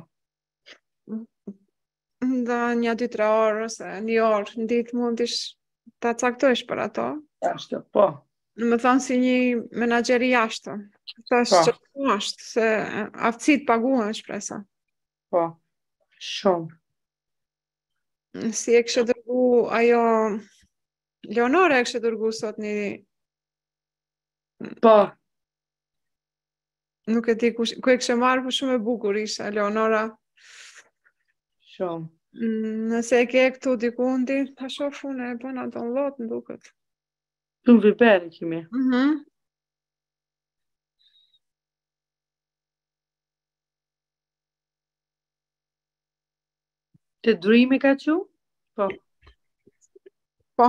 Nda nja dy tre orë ose një orë në ditë mundesh ta caktojsh për ato. Ashtu, po. Domethanë si një menaxher i jashtëm. Ta është po. qëto ashtë, se aftësitë paguhen, Shpresa. Po, shumë. Si e kishte dërgu ajo... Leonora e kishte dërgu sot një... Po. Nuk e di ku, ku e kishte marrë por po shumë e bukur ish, Leonora. Shumë. Mm, nëse e ke këtu dikundi, ta shof unë e bana download m'duket. Te në viber e kimi. Mm -hmm. Te drimi ka qu? Po. Po.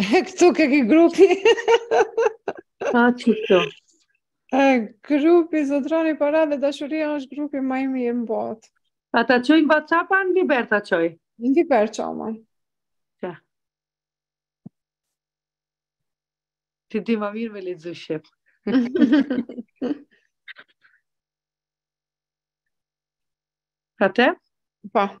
E këtu te ky grupi. Ka që këtu. E, grupi, zotëroni paratë dhe dashuria është grupi ma i mirë në botë. A ta qoj në WhatsApp, a në Viber ta qoj? Në Viber qoj, ma. Ja. Ti di ma mirë me lexu shqip. Ate? Pa. Pa.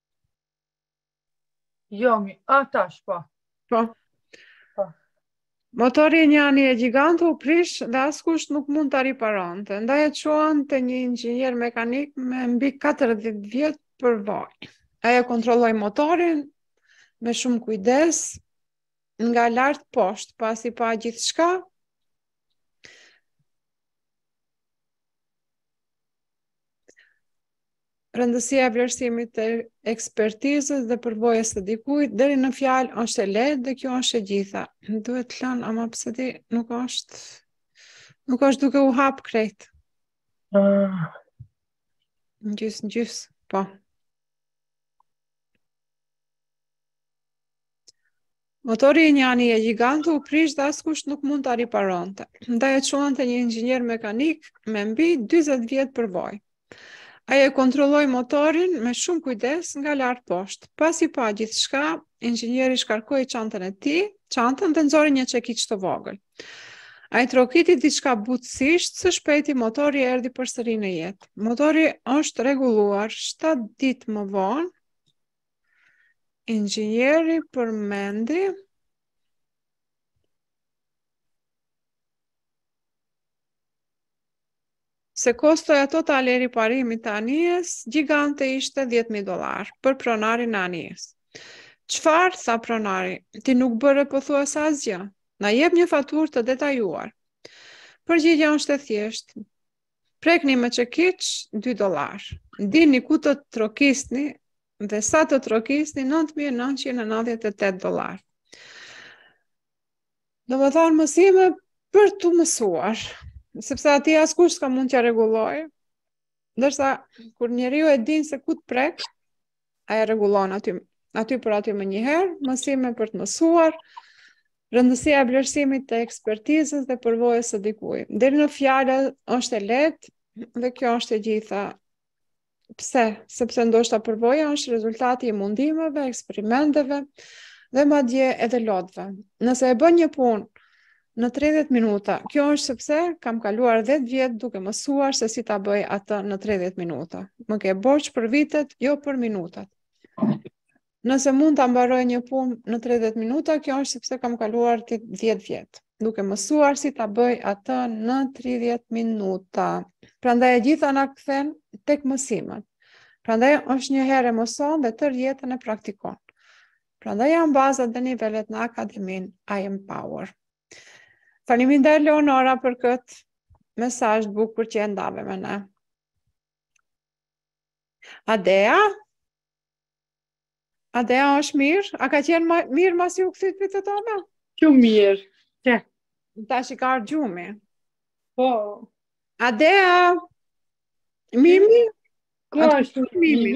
Jomi, a tash po. Po. Po. Motori i një anije gjigante u prish dhe askush nuk mund ta riparonte. Ndaj e çuan te një inxhinier mekanik me mbi 40 vjet përvojë. Ai e kontrolloi motorin me shumë kujdes nga lart poshtë, pasi pa gjithçka. rëndësia e vlerësimit të ekspertizës dhe përvojës së dikujt deri në fjalë është e lehtë dhe kjo është e gjitha. Duhet të lexon, ama pse ti nuk është nuk është duke u hap krejt. Uh. Gjys, gjys, po. Motori i një anije gjigante u prish dhe askush nuk mund ta riparonte. Ndaj e çuan te një inxhinier mekanik me mbi 40 vjet përvojë. Ai e kontrolloi motorin me shumë kujdes nga lart poshtë. Pasi pa gjithçka, inxhinieri shkarkoi çantën e tij, çantën dhe nxori një çekiç të vogël. Ai trokiti diçka butësisht, së shpejti motori erdhi përsëri në jetë. Motori është rregulluar 7 ditë më vonë Inxhinieri përmendi se kostoja totale e riparimit të anijes gjigante ishte 10.000 dolar për pronarin e anijes. Çfarë, tha pronari, ti nuk bëre pothuajse asgjë, na jep një faturë të detajuar. Përgjigja është e thjeshtë, Prekni me çekiç 2 dolar. Dini ku të trokisni dhe sa të trokisni 9.998 dolar. Domethënë mësime për t'u mësuar, sepse aty askush s'ka mund ta rregullojë, ndërsa kur njeriu e din se ku të prekë, ai e rregullon aty aty për aty menjëherë, mësime për të mësuar, rëndësia e vlerësimit të ekspertizës dhe përvojës së dikujt. Deri në fjalë është e lehtë dhe kjo është e gjitha. Pse? Sepse ndoshta përvoja është rezultati i mundimeve, eksperimenteve dhe madje edhe lotëve. Nëse e bën një punë në 30 minuta. Kjo është sepse kam kaluar 10 vjet duke mësuar se si ta bëj atë në 30 minuta. Më ke borxh për vitet, jo për minutat. Nëse mund ta mbaroj një punë në 30 minuta, kjo është sepse kam kaluar 10 vjet duke mësuar si ta bëj atë në 30 minuta. Prandaj e gjitha na kthen tek mësimet. Prandaj është një herë e mëson dhe tërë jetën e praktikon. Prandaj janë bazat dhe nivelet në Akademin I Am Power. Faleminder Leonora për këtë mesazh të bukur që e ndave me ne. Adea? Adea është mirë? A ka qenë mirë masi u kthyt prej te na? Që mirë. Që? Tash i ka rë gjumi. Po. Adea? Mimi? Ku është mimi?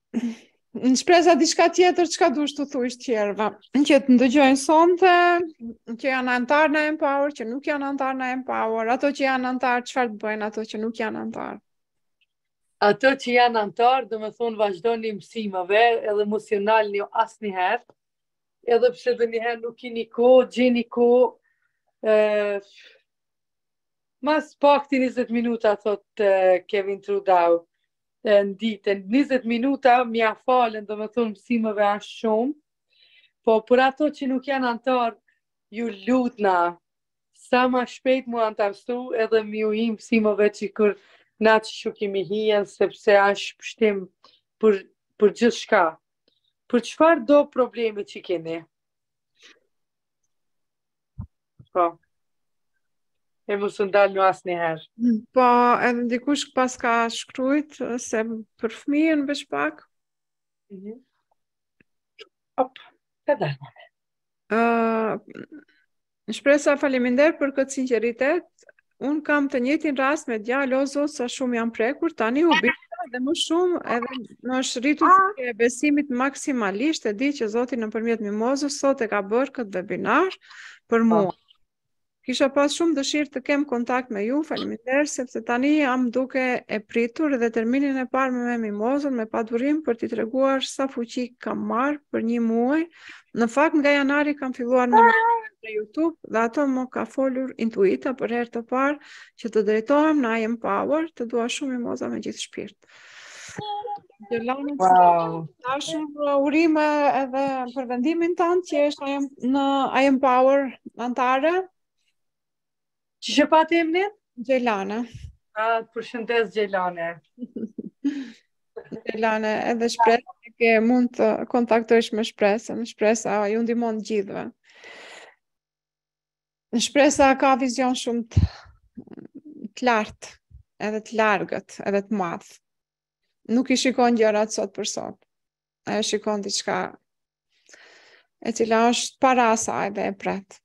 Shpresa diçka tjetër çka dush t'u thujsh tjerëve që të ndëgjojnë sonte që janë anëtar në Empower që nuk janë anëtar në Empower ato që janë anëtar çfarë të bëjnë ato që nuk janë anëtar ato që janë anëtar domethonë vazhdoni mësimeve edhe mos u nalni asnjëherë edhe pse ndonjëherë nuk kini kohë, gjeni kohë, e, ma s'pakti 20 minuta, thot Kevin Trudeau, në ditën. 20 minuta me ia falë, domethonë, mësimeve asht shumë. Po, për ato që nuk janë antarë, ju lutna, sa ma shpejt m'u antarësu edhe me ju hi mësimeve qikur na qysh u kemi hi, sepse asht shpëtim për, për gjithçka. Për çfarëdo problemi që keni? Po. E mos u ndalni asnjëherë. Mm, po, edhe dikush paska shkrujt, se për fëmijën veç pak. Mm -hmm. Op, të dal. Uh, shpresa faleminder për këtë sinqeritet, Un kam të njëjtin rast me djalë, o Zot, sa shumë jam prekur, tani u binda dhe më shumë edhe më është rritur ah. fuqia e besimit maksimalisht, e di që Zoti nëpërmjet Mimozës sot e ka bërë këtë webinar për po. mua. Kisha pas shumë dëshirë të kem kontakt me ju, faleminderit sepse tani jam duke e pritur dhe terminin e parë me Mimozën me padurim për t'i treguar sa fuqi kam marr për një muaj. Në fakt nga janari kam filluar në YouTube dhe ato më ka folur intuita për herë të parë që të drejtohem në I am Power, të dua shumë Mimoza me gjithë shpirt. Gjelane, wow. Të shumë urime edhe për vendimin tënd që është në I am Power antare. Qysh e pat emnin? Gjelane. A, përshëndes Gjelane. Gjelane, edhe Shpresën e ke mund të kontaktojsh me Shpresën. Shpresa ju ndihmon të gjithve. Shpresa ka vizion shumë të, të lartë, edhe të largët, edhe të madh. Nuk i shikon gjërat sot për sot. Ajo shikon diçka e cila është para asaj dhe e pret.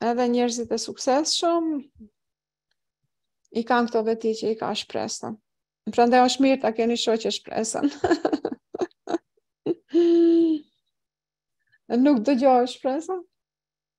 Edhe njerëzit e suksesshëm i kanë këto veti që i ka Shpresa. Prandaj është mirë ta keni shoqe Shpresën. Nuk dëgjohesh Shpresa?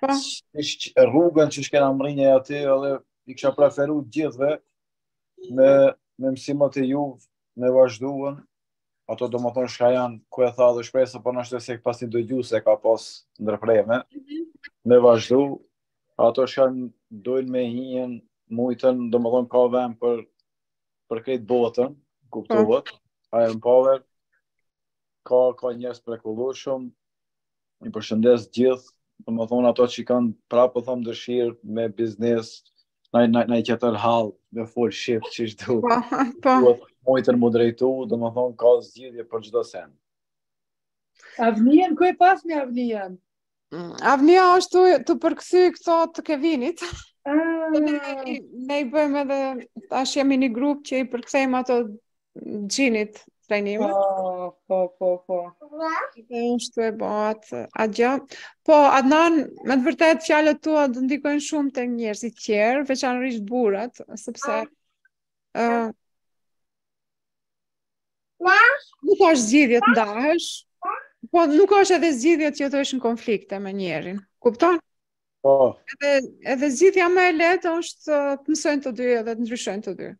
Po. Ishtë rrugën që shkena me mrri na aty, edhe i kisha preferu të gjithve me, me mësimet e juve, me vazhduën, ato domethënë shka janë, siku e tha edhe Shpresa, po nashta se pasni dëgju se ka pas ndërpremje, mm -hmm. me vazhdu, ato shka dojnë me hi edhe mujtën, domethënë ka vend për, për krejt botën, kuptohet, mm -hmm. I am Power, ka, ka njerëz të mrekullushëm, Ju përshëndes të gjithë, domethënë ato që kanë prapë po them dëshirë me biznes, në në naj tjetër hall me fol shif që është du. Po, po. Po, mujtën m'u drejtu, domethënë ka zgjidhje për çdo sen. Avnien, kur e pas me Avnien? Mm, Avnia është tu, tu përkthy këto të Kevinit. Ah. Ne i bëjmë edhe, tash jemi një grup që i përkthejmë ato Xhinit, trajnime. Po, po, po, po. Dhe unë ashtu e bo atë, ajo. Po, Adnan, me të vërtet, fjalët tua do të ndikojnë shumë te njerëzit tjerë, veçanërisht burrat, sepse... Uh, nuk është zgjidhje të ndahesh, po nuk është edhe zgjidhje të jetosh në konflikte me njeriun. Kupton? Po. Edhe, edhe zgjidhja më e lehtë është të mësojnë të dy edhe të ndryshojnë të dy.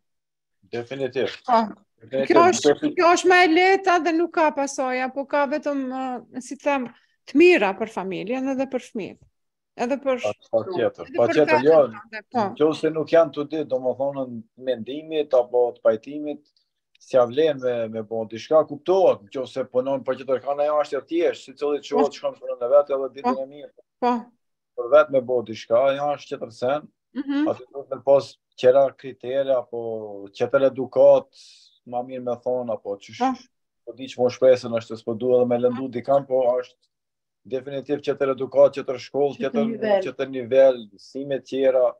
Definitiv. Po. Kjo është kjo është më e lehta dhe nuk ka pasoja, po ka vetëm si të them të mira për familjen edhe për fëmijët. Edhe për patjetër, patjetër jo. Po. Qoftë se nuk janë të dytë, domethënë të mendimit apo të pajtimit, s'ia vlen me me bo diçka kuptohet nëse punon për tjetërkan ajo është e thjeshtë secili çohet shkon punon vetë edhe ditën e mirë po për vetë me bo diçka, ajo është qetër sen, mm -hmm. aty duhet me pas qera kritere, apo qetër edukatë, ma mirë me thonë, apo që shë, ah. po di që me Shpresën është, s'po du edhe me lëndu dikan, po është definitiv qetër edukatë, qetër shkollë, qetër nivel, qetër nivel, msime tjera,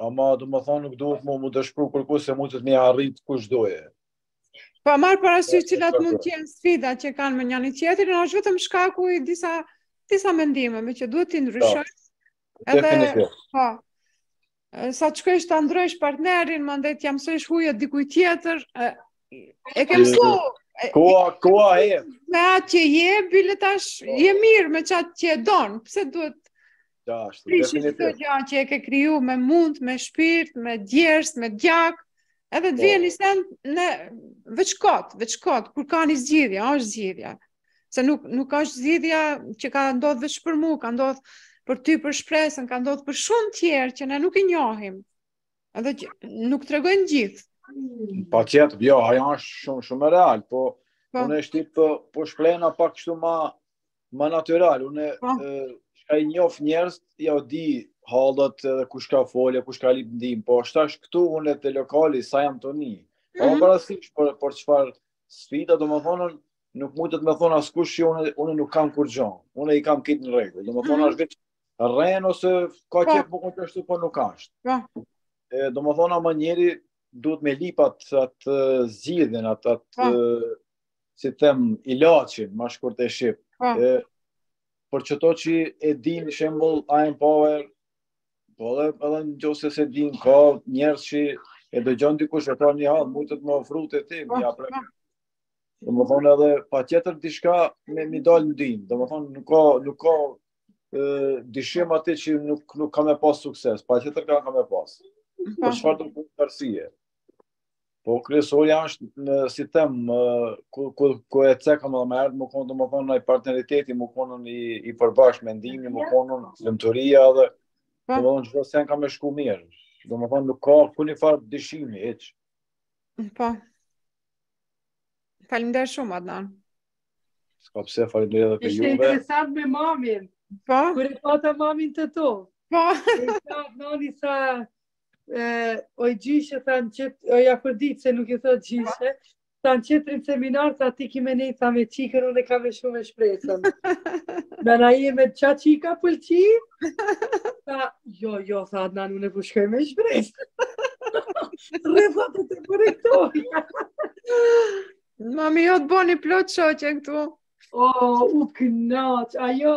ama domethonë nuk duhet m'u dëshpru kërkush se mujt e kanë arrit kush doje. Pa, po, marrë parasysh cilat mund të jenë sfidat që kanë me njani tjetrin, a është vetëm shkaku i disa disa mendimeve që duhet t'i ndryshojnë. Po, edhe po. Sa të shkojsh ta ndrrojsh partnerin, mandej t'ia msojsh hujet dikujt tjetër, e kem su, Koa, koa e. Me atë që je, bile tash, je mirë me qatë që e don, pse duhet Dashtë, definitiv. Prishë gja që e ke kriju me mund, me shpirt, me djersë, me gjak, edhe të po. vjen një send veç kot, veç kot, kur ka një zgjidhja, është zgjidhja. Se nuk, nuk është zgjidhja që ka ndodhë veç për mu, ka ndodhë për ty për Shpresën, ka ndodhë për shumë tjerë që ne nuk i njohim. Edhe që nuk tregojnë t'gjithë. Patjetër, jo, ajo është shumë, shumë reale, po, po. unë e shtipë, po, po shplena pak kështu ma, Ma natyral, unë po. shka i njof njerëz, ja u di hallet dhe kush ka folje, kush ka lyp ndihmë, po është ashtë këtu unë te lokali, sa jam tu ni. Po mm -hmm. parasysh, për, për çfarë sfida, domethonë, nuk mund të më thonë askush që unë, unë nuk kam kurgjo, unë i kam krejt në rregull, domethonë mm -hmm. ashtë veç rrenë ose ka qef po. përkën të ashtu, po nuk ashtë. Po. E, domethonë ama njeri, duhet me lyp atë zgjidhjen, atë, atë po. si them, ilaçin, ma shkurt e shqip. Po. E, për qato që e din, shembull, I am power, po dhe edhe n'qoftë se s'e din, ka njerëz që e dëgjon dikush e ka një hall, mund të të më ofru të ti, po, ja prek. Po. Domethonë edhe, patjetër diçka me i dal në ndihmë, domethonë nuk ka, nuk ka e, dyshim aty që nuk, nuk ka me pas sukses, patjetër ka ka me pas. Po, po çfarë të përësie. Po kryesorja është në si them, ku ku ku e cekëm ma herët, domethonë me konë partneriteti, me konë i i përbashkt mendimi, me konë lumturia dhe po. do të thonë çdo sen ka me shku mirë. Domethonë nuk ka kurrnjë farë dyshimi hiç. Po. Faleminderit shumë Adnan. S'ka pse faleminderit edhe për juve. Ishte interesant me mamin. Po. Kur e pata mamin këtu. Po. Sa nani sa e, oj gjyshe, tha që, oj Afërditë, se nuk i thot gjyshe, tha n'qët seminar, tha ti ki me nejtë, tha me qikën, unë e ka me shku me Shpresën. Në na i e me qa qika pëlqi, tha, jo, jo, tha, nane, unë po shkoj me Shpresën. Rëfa të të përrektoj. Mami, i ke bo ni plot shoqe këtu. O, oh, u knaq, ajo,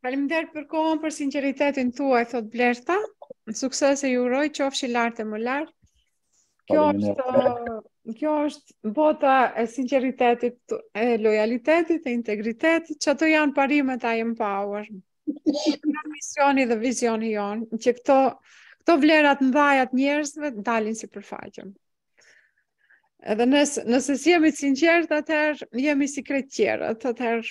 Faleminderit për kohën, për sinqeritetin tuaj, thot Blerta. Suksese ju uroj, qofshi lart e më lart. Kjo është kjo është bota e sinqeritetit, e lojalitetit, e integritetit, që ato janë parimet e Empower. Misioni dhe vizioni jonë, që këto, këto vlera t'ndahet njerëzve dalin n'sipërfaqe. Edhe nëse, nëse s'jemi t'sinqertë, atëherë jemi si krejt tjerët, atëherë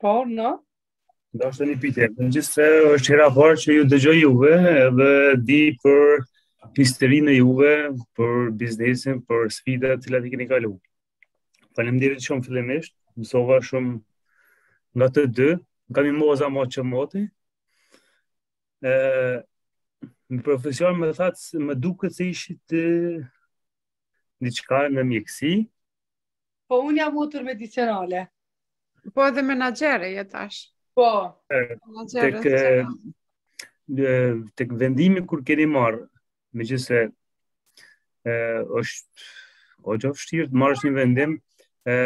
Po, në? Ndoshta një pyetje, megjithëse është hera e parë që ju dëgjoj juve dhe di për historinë e juaj, për biznesin, për sfida të cilat i keni kalu. Faleminderit shumë fillimisht, mësova shumë nga të dy, kam i moza ma që moti. E, në profesion më thatë, më duket se ishit diçka në mjekësi, Po unë jam motër medicinale. Po edhe menaxhere je tash. Po. Tek tek vendimi kur keni marr, megjithëse ë është goxha vështirë të marrësh një vendim, ë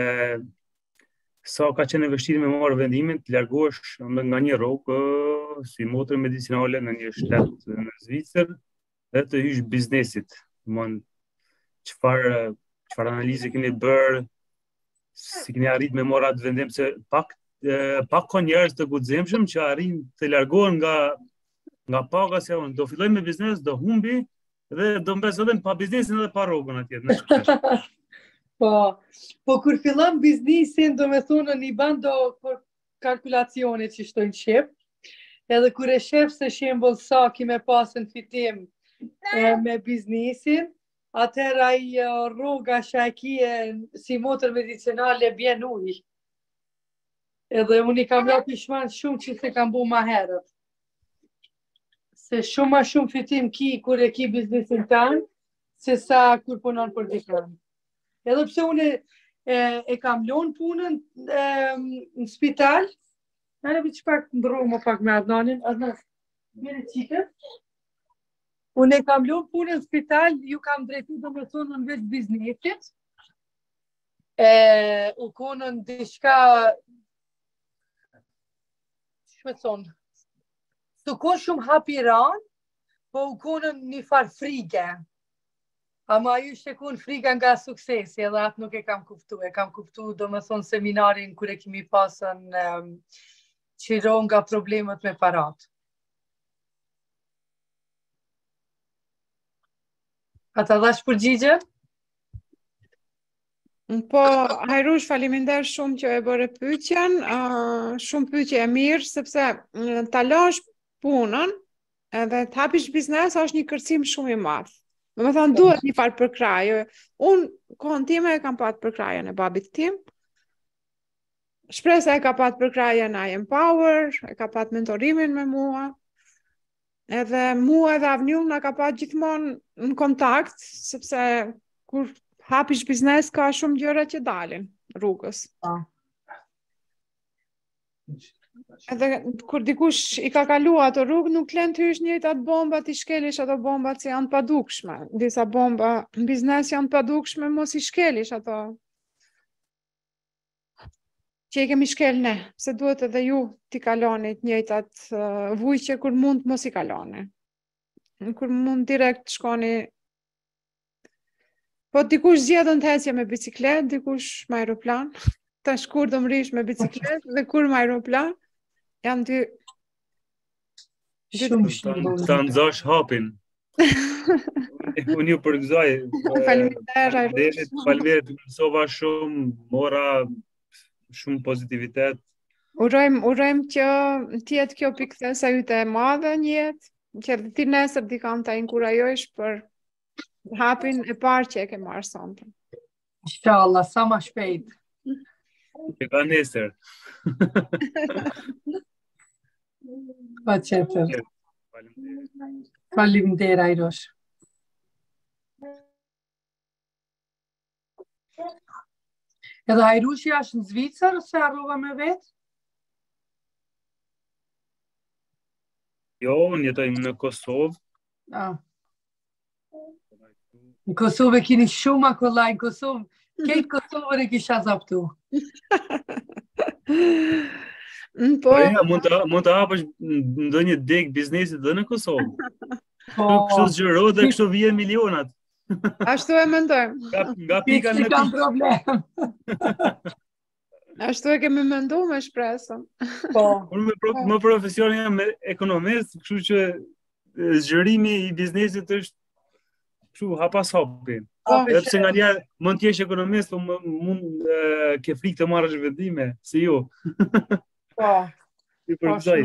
sa ka qenë e vështirë me marrë vendimin të largohesh nga një rrogë si motër medicinale në një shtet në Zvicër, dhe të hysh n'biznes. Dmth çfarë çfarë analize keni bërë? Si keni arrit me marrë atë vendim se pak pak ka njerëz të guximshëm që arrin të largohen nga nga paga se unë do filloj me biznes, do humbi dhe do mbes edhe pa biznesin edhe pa rrogën atje. po, po kur fillon biznesin, domethonë i ban do kalkulacione, qysh thojnë në Shqip, edhe kur e shef se shembull sa ki me pasën fitim e, me biznisin, atëherë ajo rroga që e ke si motër medicinale bjen n'ujë. Edhe unë kam ra pishman shumë që s'e kam bo ma herët. Se shumë ma shumë fitim ki kur e ki biznisin tan, sesa kur punon për dikën. Edhe pse unë e, e kam lonë punën e, në spital, në në bëqë pak në bërru më pak me Adnanin, Adnan, mire qikët, unë e kam lonë punën në spital, ju kam drejtu domethonë vetë biznesit, e, u konën diçka, qysh me thonë, u konë shumë hap i rand, po u konën një farë frige, Ama ajo ishte kon frika nga suksesi, edhe atë nuk e kam kuptu. E kam kuptu, do me thonë, seminarin kur e kimi pasën um, çliro nga problemet me parat. A të dhash përgjigje? Po, Hajrush, faleminderit shumë që e bërë pytjen, uh, shumë pytje e mirë, sepse uh, të lash punën, Edhe të hapish biznes është një kërcim shumë i madh. Domethënë duhet një farë përkrajë. Un kohën time e kam pat përkrajën e babit tim. Shpresa e ka pat përkrajën e Empower, e ka pat mentorimin me mua. Edhe mua edhe Avniun na ka pat gjithmonë në kontakt, sepse kur hapish biznes ka shumë gjëra që dalin rrugës. Po. Edhe kur dikush i ka kalu ato rrugë, nuk të lën të hysh njëjtat bomba, t'i shkelish ato bomba që janë padukshme. Disa bomba në biznes janë padukshme, mos i shkelish ato. Që i kemi shkel ne, pse duhet edhe ju t'i kaloni të njëjtat uh, vujtje kur mund të mos i kaloni. Kur mund direkt të shkoni Po dikush zgjedhën të ecë me biçikletë, dikush me aeroplan. Tash kur do mrish me biçikletë dhe kur me aeroplan? Janë dy Shumë shumë. Të ndosh hapin. Unë ju përgëzoj. Faleminderit. Faleminderit. Mësova shumë, mora shumë pozitivitet. Urojmë, urojmë që të jetë kjo pikëkthesa jote e madhe në jetë, që dhe ti nesër dikan ta inkurajojsh për Hapin e parë që e ke marrë sonte. Inshallah, sa më shpejt. Edhe ka nesër. Patjetër. Faleminderit, Hajrush. Edhe Hajrushi ashtë në Zvicër, se a rron me vetë? Jo, unë jetojmë në Kosovë. A. Në Kosovë e kini shumë ma kollaj, në Kosovë, krejt Kosovën e kisha zaptu. Mm, po, po ja, mund të mund të hapësh ndonjë degë biznesi dhe në Kosovë. Po, kështu zgjërohet dhe kështu vijnë milionat. Ashtu e mendoj. Nga, nga pika nuk kam problem. Ashtu e kemi mendu me Shpresën. Po. Unë me, pro, me profesion jam ekonomist, kështu që zgjërimi i biznesit është kështu hap pas hapi. Po, dhe pse nganjëherë mund të jesh ekonomist, po mund ke frikë të marrësh vendime si ju. Po. Ti po, përgëzoj.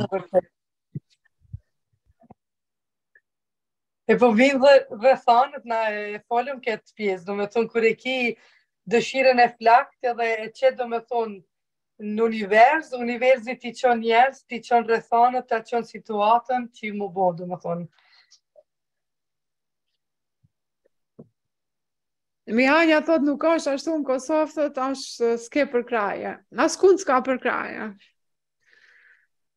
E po vijnë dhe rrethanat na e folëm këtë pjesë, domethonë kur e ki dëshirën e flaktë edhe e qet domethonë në univers, universi t'i qon njerëz, t'i qon rrethanat, ta qon situatën qi m'u bo, domethonë. Mihanja thotë nuk është ashtu në Kosovë, thotë është s'ke përkrahje. Askund s'ka përkrahje.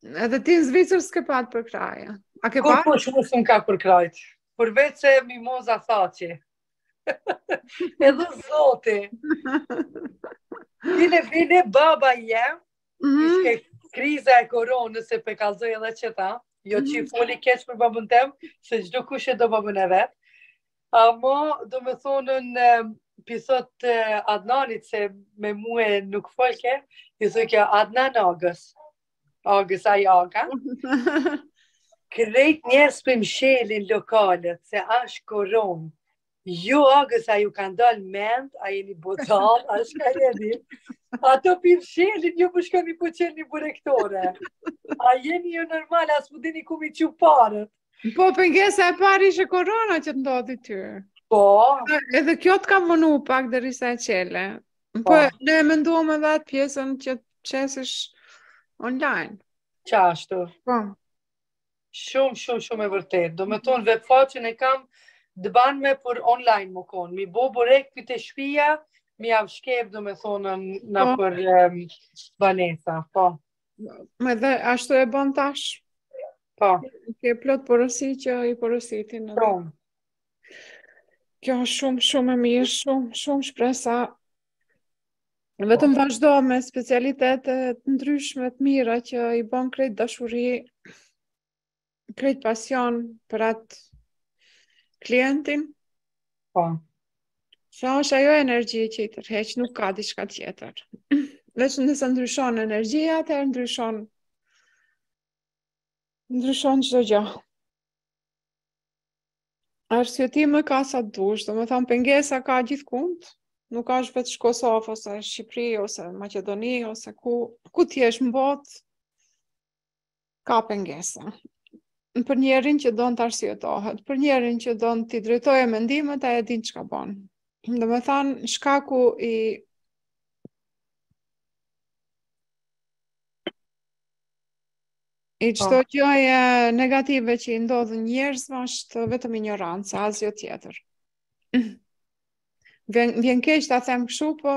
Edhe ti në Zvicër s'ke pat përkrahje. A ke pat? Po, shumë s'më ka përkrah. Përveç se Mimoza Thaçi. Edhe Zoti. Vile, vile, baba jem. Mm -hmm. Ishte kriza e koronës se p'e kallzoj edhe qeta. Jo qi mhm foli keq për babën tem, se çdokush e do babën e vet. Ama, domethonë në pisot të Adnanit se me mue nuk folke, i tha kjo Adnan Agës. Agës ai Aga. Krejt njerëz p'i mshelin lokalet, se asht koronë. Jo, Agës a ju kanë dalë mend, a jeni budall, a çka jeni. Ato p'i mshelin, ju po shkoni po qelni një burektore. A jeni ju normal, a s'po dini ku me i qu paret. Po, pengesa e parë ishte korona që të ndodhi ty. Po. Edhe kjo të ka vonu pak derisa e qele. Po, po ne e menduam edhe atë pjesën që të qesish online. Qashtu. Po. Shumë, shumë, shumë e vërtet. Domethonë dhe faqen e kam të banme për online me konë. Me bo burek prej te shpia, m'jau shkep, domethonë, nëpër um, banesa. Po. Me dhe ashtu e bën tash. Po. Ke plot porosi që i porositin. Po. Kjo është shumë, shumë e mirë, shumë, shumë shpresa. Vetëm po. vazhdo me specialitete të ndryshme të mira që i bën krejt dashuri. krejt pasion për atë klientin. Po. Se është ajo energji që i tërheq, nuk ka diçka tjetër. Veç nëse ndryshon energjia, atëherë ndryshon ndryshon çdo gjë. Arsyetime ka sa t'dush, domethonë pengesa ka gjithkund, nuk është veç Kosovë, ose Shqipëri, ose Maqedoni, ose ku, ku të jesh në botë, ka pengesa. Për njerin që don të arsyetohet, për njerin që don t'i drejtojë mendimet, a e din çka bon. Domethanë, shkaku i, i, po, çdo gjoje negative që i ndodhin njerëzve është vetëm injorancë, asgjo tjetër. Vjen, vjen keq ta them kështu, po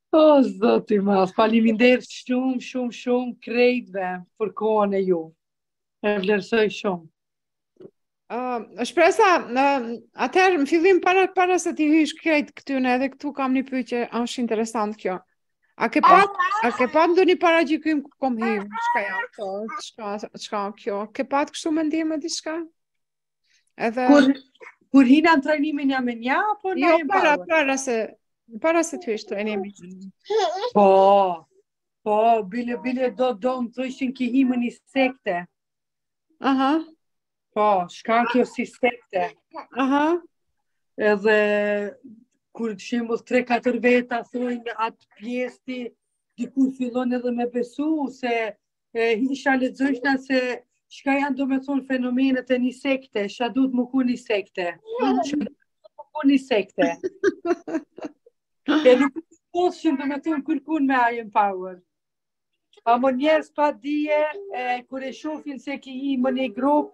O, Zoti madh, faliminderit shumë, shumë, shumë krejtve për kohën e ju. E vlerësoj shumë. Uh, Shpresa, uh, atëherë në fillim para, para se t'i hysh krejt këtyne edhe këtu kam një pytje, është interesant kjo. A ke pat, a ke pat ndonjë paragjykim ku kom hi, çka ja, çka, çka kjo, ke pat kështu mendime diçka? Edhe kur kur hina në trajnimin jam me një apo në jo, një para para, para se para se të hysh trajnimin. Po. Po, bile bile do do më thojshin ki hi më një sekte. Aha. Po, shka kjo si sekte. Aha. Edhe kur shembull 3-4 veta thojnë atë pjesë, ti, dikur fillon edhe me besu se E, isha lexojshna se shka janë do me thonë fenomenet e një sekte, shka duhet me kon një sekte. Shka duhet me kon një sekte. e nuk të posë që do me thonë kërkun me Iron Power. Ama njerëz pa dije, kur e shofin se ki hi më një grup,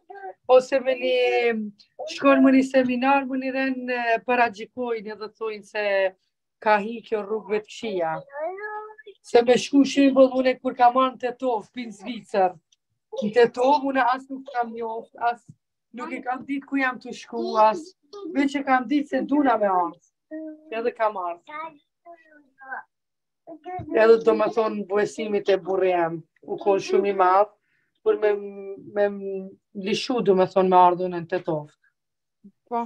ose më një shkon më një seminar, menjëheren paragjykojnë edhe thojnë se ka hi kjo rrugëve të kqija. Se me shku shembull, une kur kam ardhë në Tetovë, pi në Zvicër, në Tetovë, une as nuk kam njoftë, as nuk e kam ditë ku jam tu shku, as veç e kam ditë se duna me ardhë, edhe kam ardhë. Edhe do më thonë besimi te burri jem u konë shumë i madhë, për me, me lishu, do më thonë, me ardhë une në Tetovë. Po,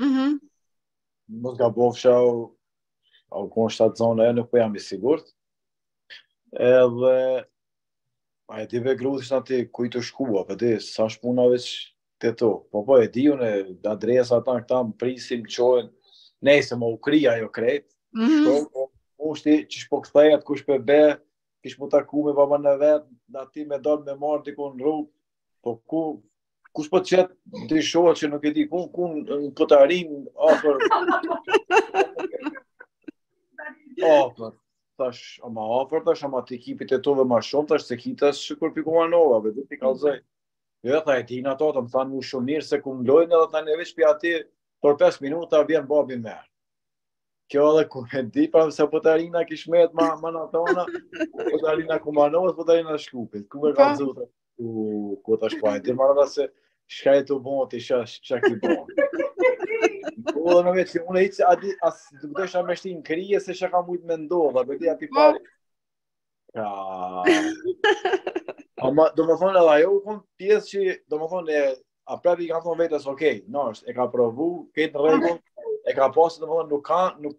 Mhm. Mm Mos gabofsha a u kon shtatzënë a jo nuk po jam i sigurt. Edhe a e di be gru është aty ku je tu shku a, po di sa shpuna veç te to. Po po e di unë adresa ata këta më presin më çojnë. Nejse mu kry ajo krejt, mm -hmm. shkoj po kushti që shpo kthehet kush po be, kish mu taku me babën e vet, dati me dal me marr diku në rrugë. Po ku kush po të qet te shoqet që nuk e di, ku, ku në patarinë, afër, afër, thash, ma afër, thash, ama të ekipit e tove ma shumë, thash, se këta sikur pi Kumanove, dhe të kallzoj. Jo, tha, e di unë ato, të më thanë mu shumë mirë, se ku më lojnë, dhe tha veç për ati, për 5 minuta, vjen babi më merr. Kjo edhe ku e di, pra se patarina kishmet ma, ma në tona, patarina Kumanovës, patarina Shkupit, ku me ka po. zutë. U, ku ta shpaj, ti marrë vesh se shka je tu bo, ti shka, shka ki bo. Po edhe me vetë, unë hiç, a di, as nuk desha me shti në krye, se shka ka mujtë me ndodhë, bëti ati po. pari. Ka... Ama, do më thonë, edhe ajo u konë pjesë që, do më thonë, e, a prapë i kam thonë vetës, okej, okay, nështë, e ka provu, krejt në rregull, e ka pasë, do më thonë, nuk ka, nuk,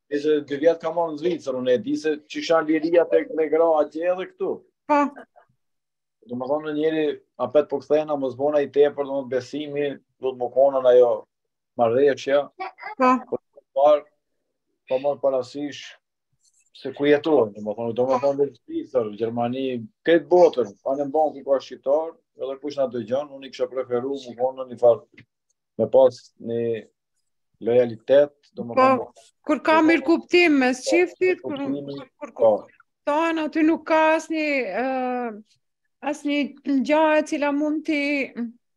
Ishte dy vjet ka marrë në Zvicër, unë e di se që shanë liria të me gra atje edhe këtu. Po. Domethënë një njeri, a petë po kthena, mos bona i tepërt besimi, me mu kon ajo marrëdhënia. Po. Po, pa marrë parasysh se ku jeton, domethënë, domethënë në Zvicër, Gjermani, krejt botën, anembanë ku ka shqiptarë, edhe kush na dëgjon, unë i kisha preferu, me kon në një farë me pas një lojalitet, domethënë... Po, kur ka mirëkuptim mes çiftit, kur kur po. kuptohen, aty nuk ka asnjë, uh, asnjë gja e cila mund të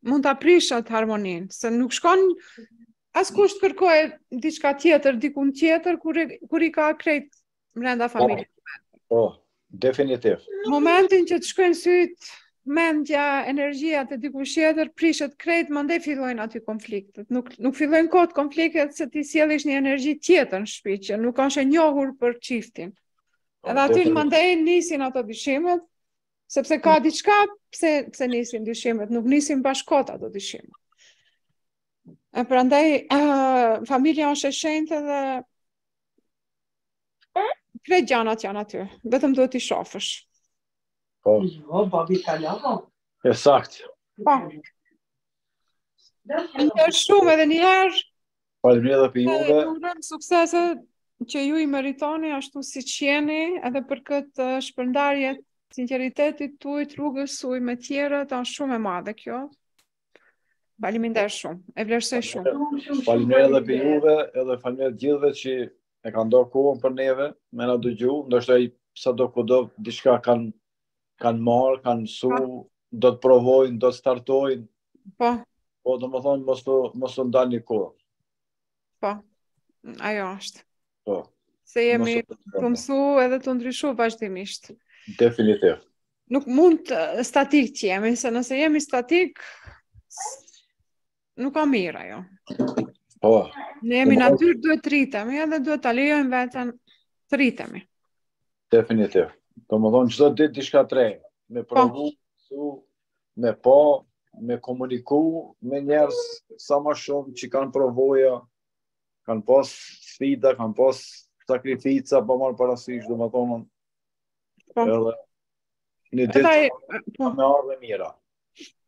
mund ta prishë atë harmoninë, se nuk shkon askush të kërkojë diçka tjetër, dikun tjetër, kur, kur i ka krejt mrenda po. familjes. Po, definitiv. Momentin që të shkojnë sytë, mendja, energjia te dikush tjetër prishet krejt, mandej fillojnë aty konfliktet. Nuk nuk fillojnë kot konfliktet se ti sjell ish një energji tjetër në shtëpi që nuk është e njohur për çiftin. Po, Edhe aty mandej nisin ato dyshimet, sepse ka mm. diçka pse pse nisin dyshimet, nuk nisin bash kot ato dyshimet. E prandaj uh, familja është e shenjtë dhe Krejt gjanat janë aty, vetëm duhet t'i shofësh. Po. Jo, babi ka lava. E sakt. Po. Në shumë edhe një herë. Faleminderit edhe për juve. Faleminderit, suksese që ju i meritoni ashtu siç jeni edhe për këtë uh, shpërndarje sinqeritetit tuj, rrugës suj me tjerët, asht shumë e madhe kjo. Faleminderit shumë. E vlerësoj shumë. Faleminderit edhe për juve, edhe faleminderit gjithëve që e kanë da kohën për neve, me na dëgju, ndoshta sadokudo diçka kanë kanë marr, kanë msu, do të provojnë, do të startojnë. Po. Po, domethënë, mos të, mos të ndalen kurrë. Po, ajo është. Po. Se jemi tu mësu edhe tu ndryshu vazhdimisht. Definitiv. Nuk mund të statik të jemi, se nëse jemi statik, nuk ka mirë ajo. Po. Ne jemi po. natyrë, duhet të rritemi, edhe duhet ta lejojmë veten të rritemi. Definitiv. Domethënë, çdo ditë diçka të re, me po. provu, msu, me pa, me komuniku me njerëz sa ma shumë që kanë provoja, kanë pas sfida, kanë pas sakrifica, pa marrë parasysh, domethënë, po. edhe një ditë Edaj, po. me ardh e mira.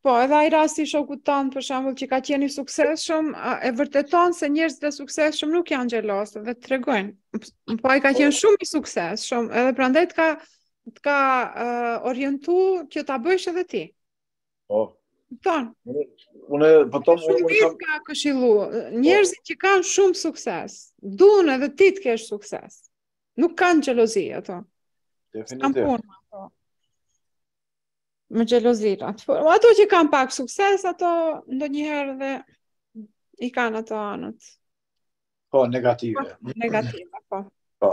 Po, edhe ai rasti i shokut tanë, për shembull, që ka qenë i suksesshëm, e vërteton se njerëzit e suksesshëm nuk janë xhelozë dhe të tregojnë. Po ai ka qenë po. shumë i suksesshëm, edhe prandaj të ka Të ka uh, orientu që ta bëjsh edhe ti. Po. Ton. Unë po ton unë unë kam të ka këshillu. Po. Njerëzit që kanë shumë sukses, duan edhe ti të kesh sukses. Nuk kanë xhelozi ato. Definitivisht. Me xhelozi ato. Po, ato që kanë pak sukses, ato ndonjëherë dhe i kanë ato anët. Po, negative. Po, negative, po. Po.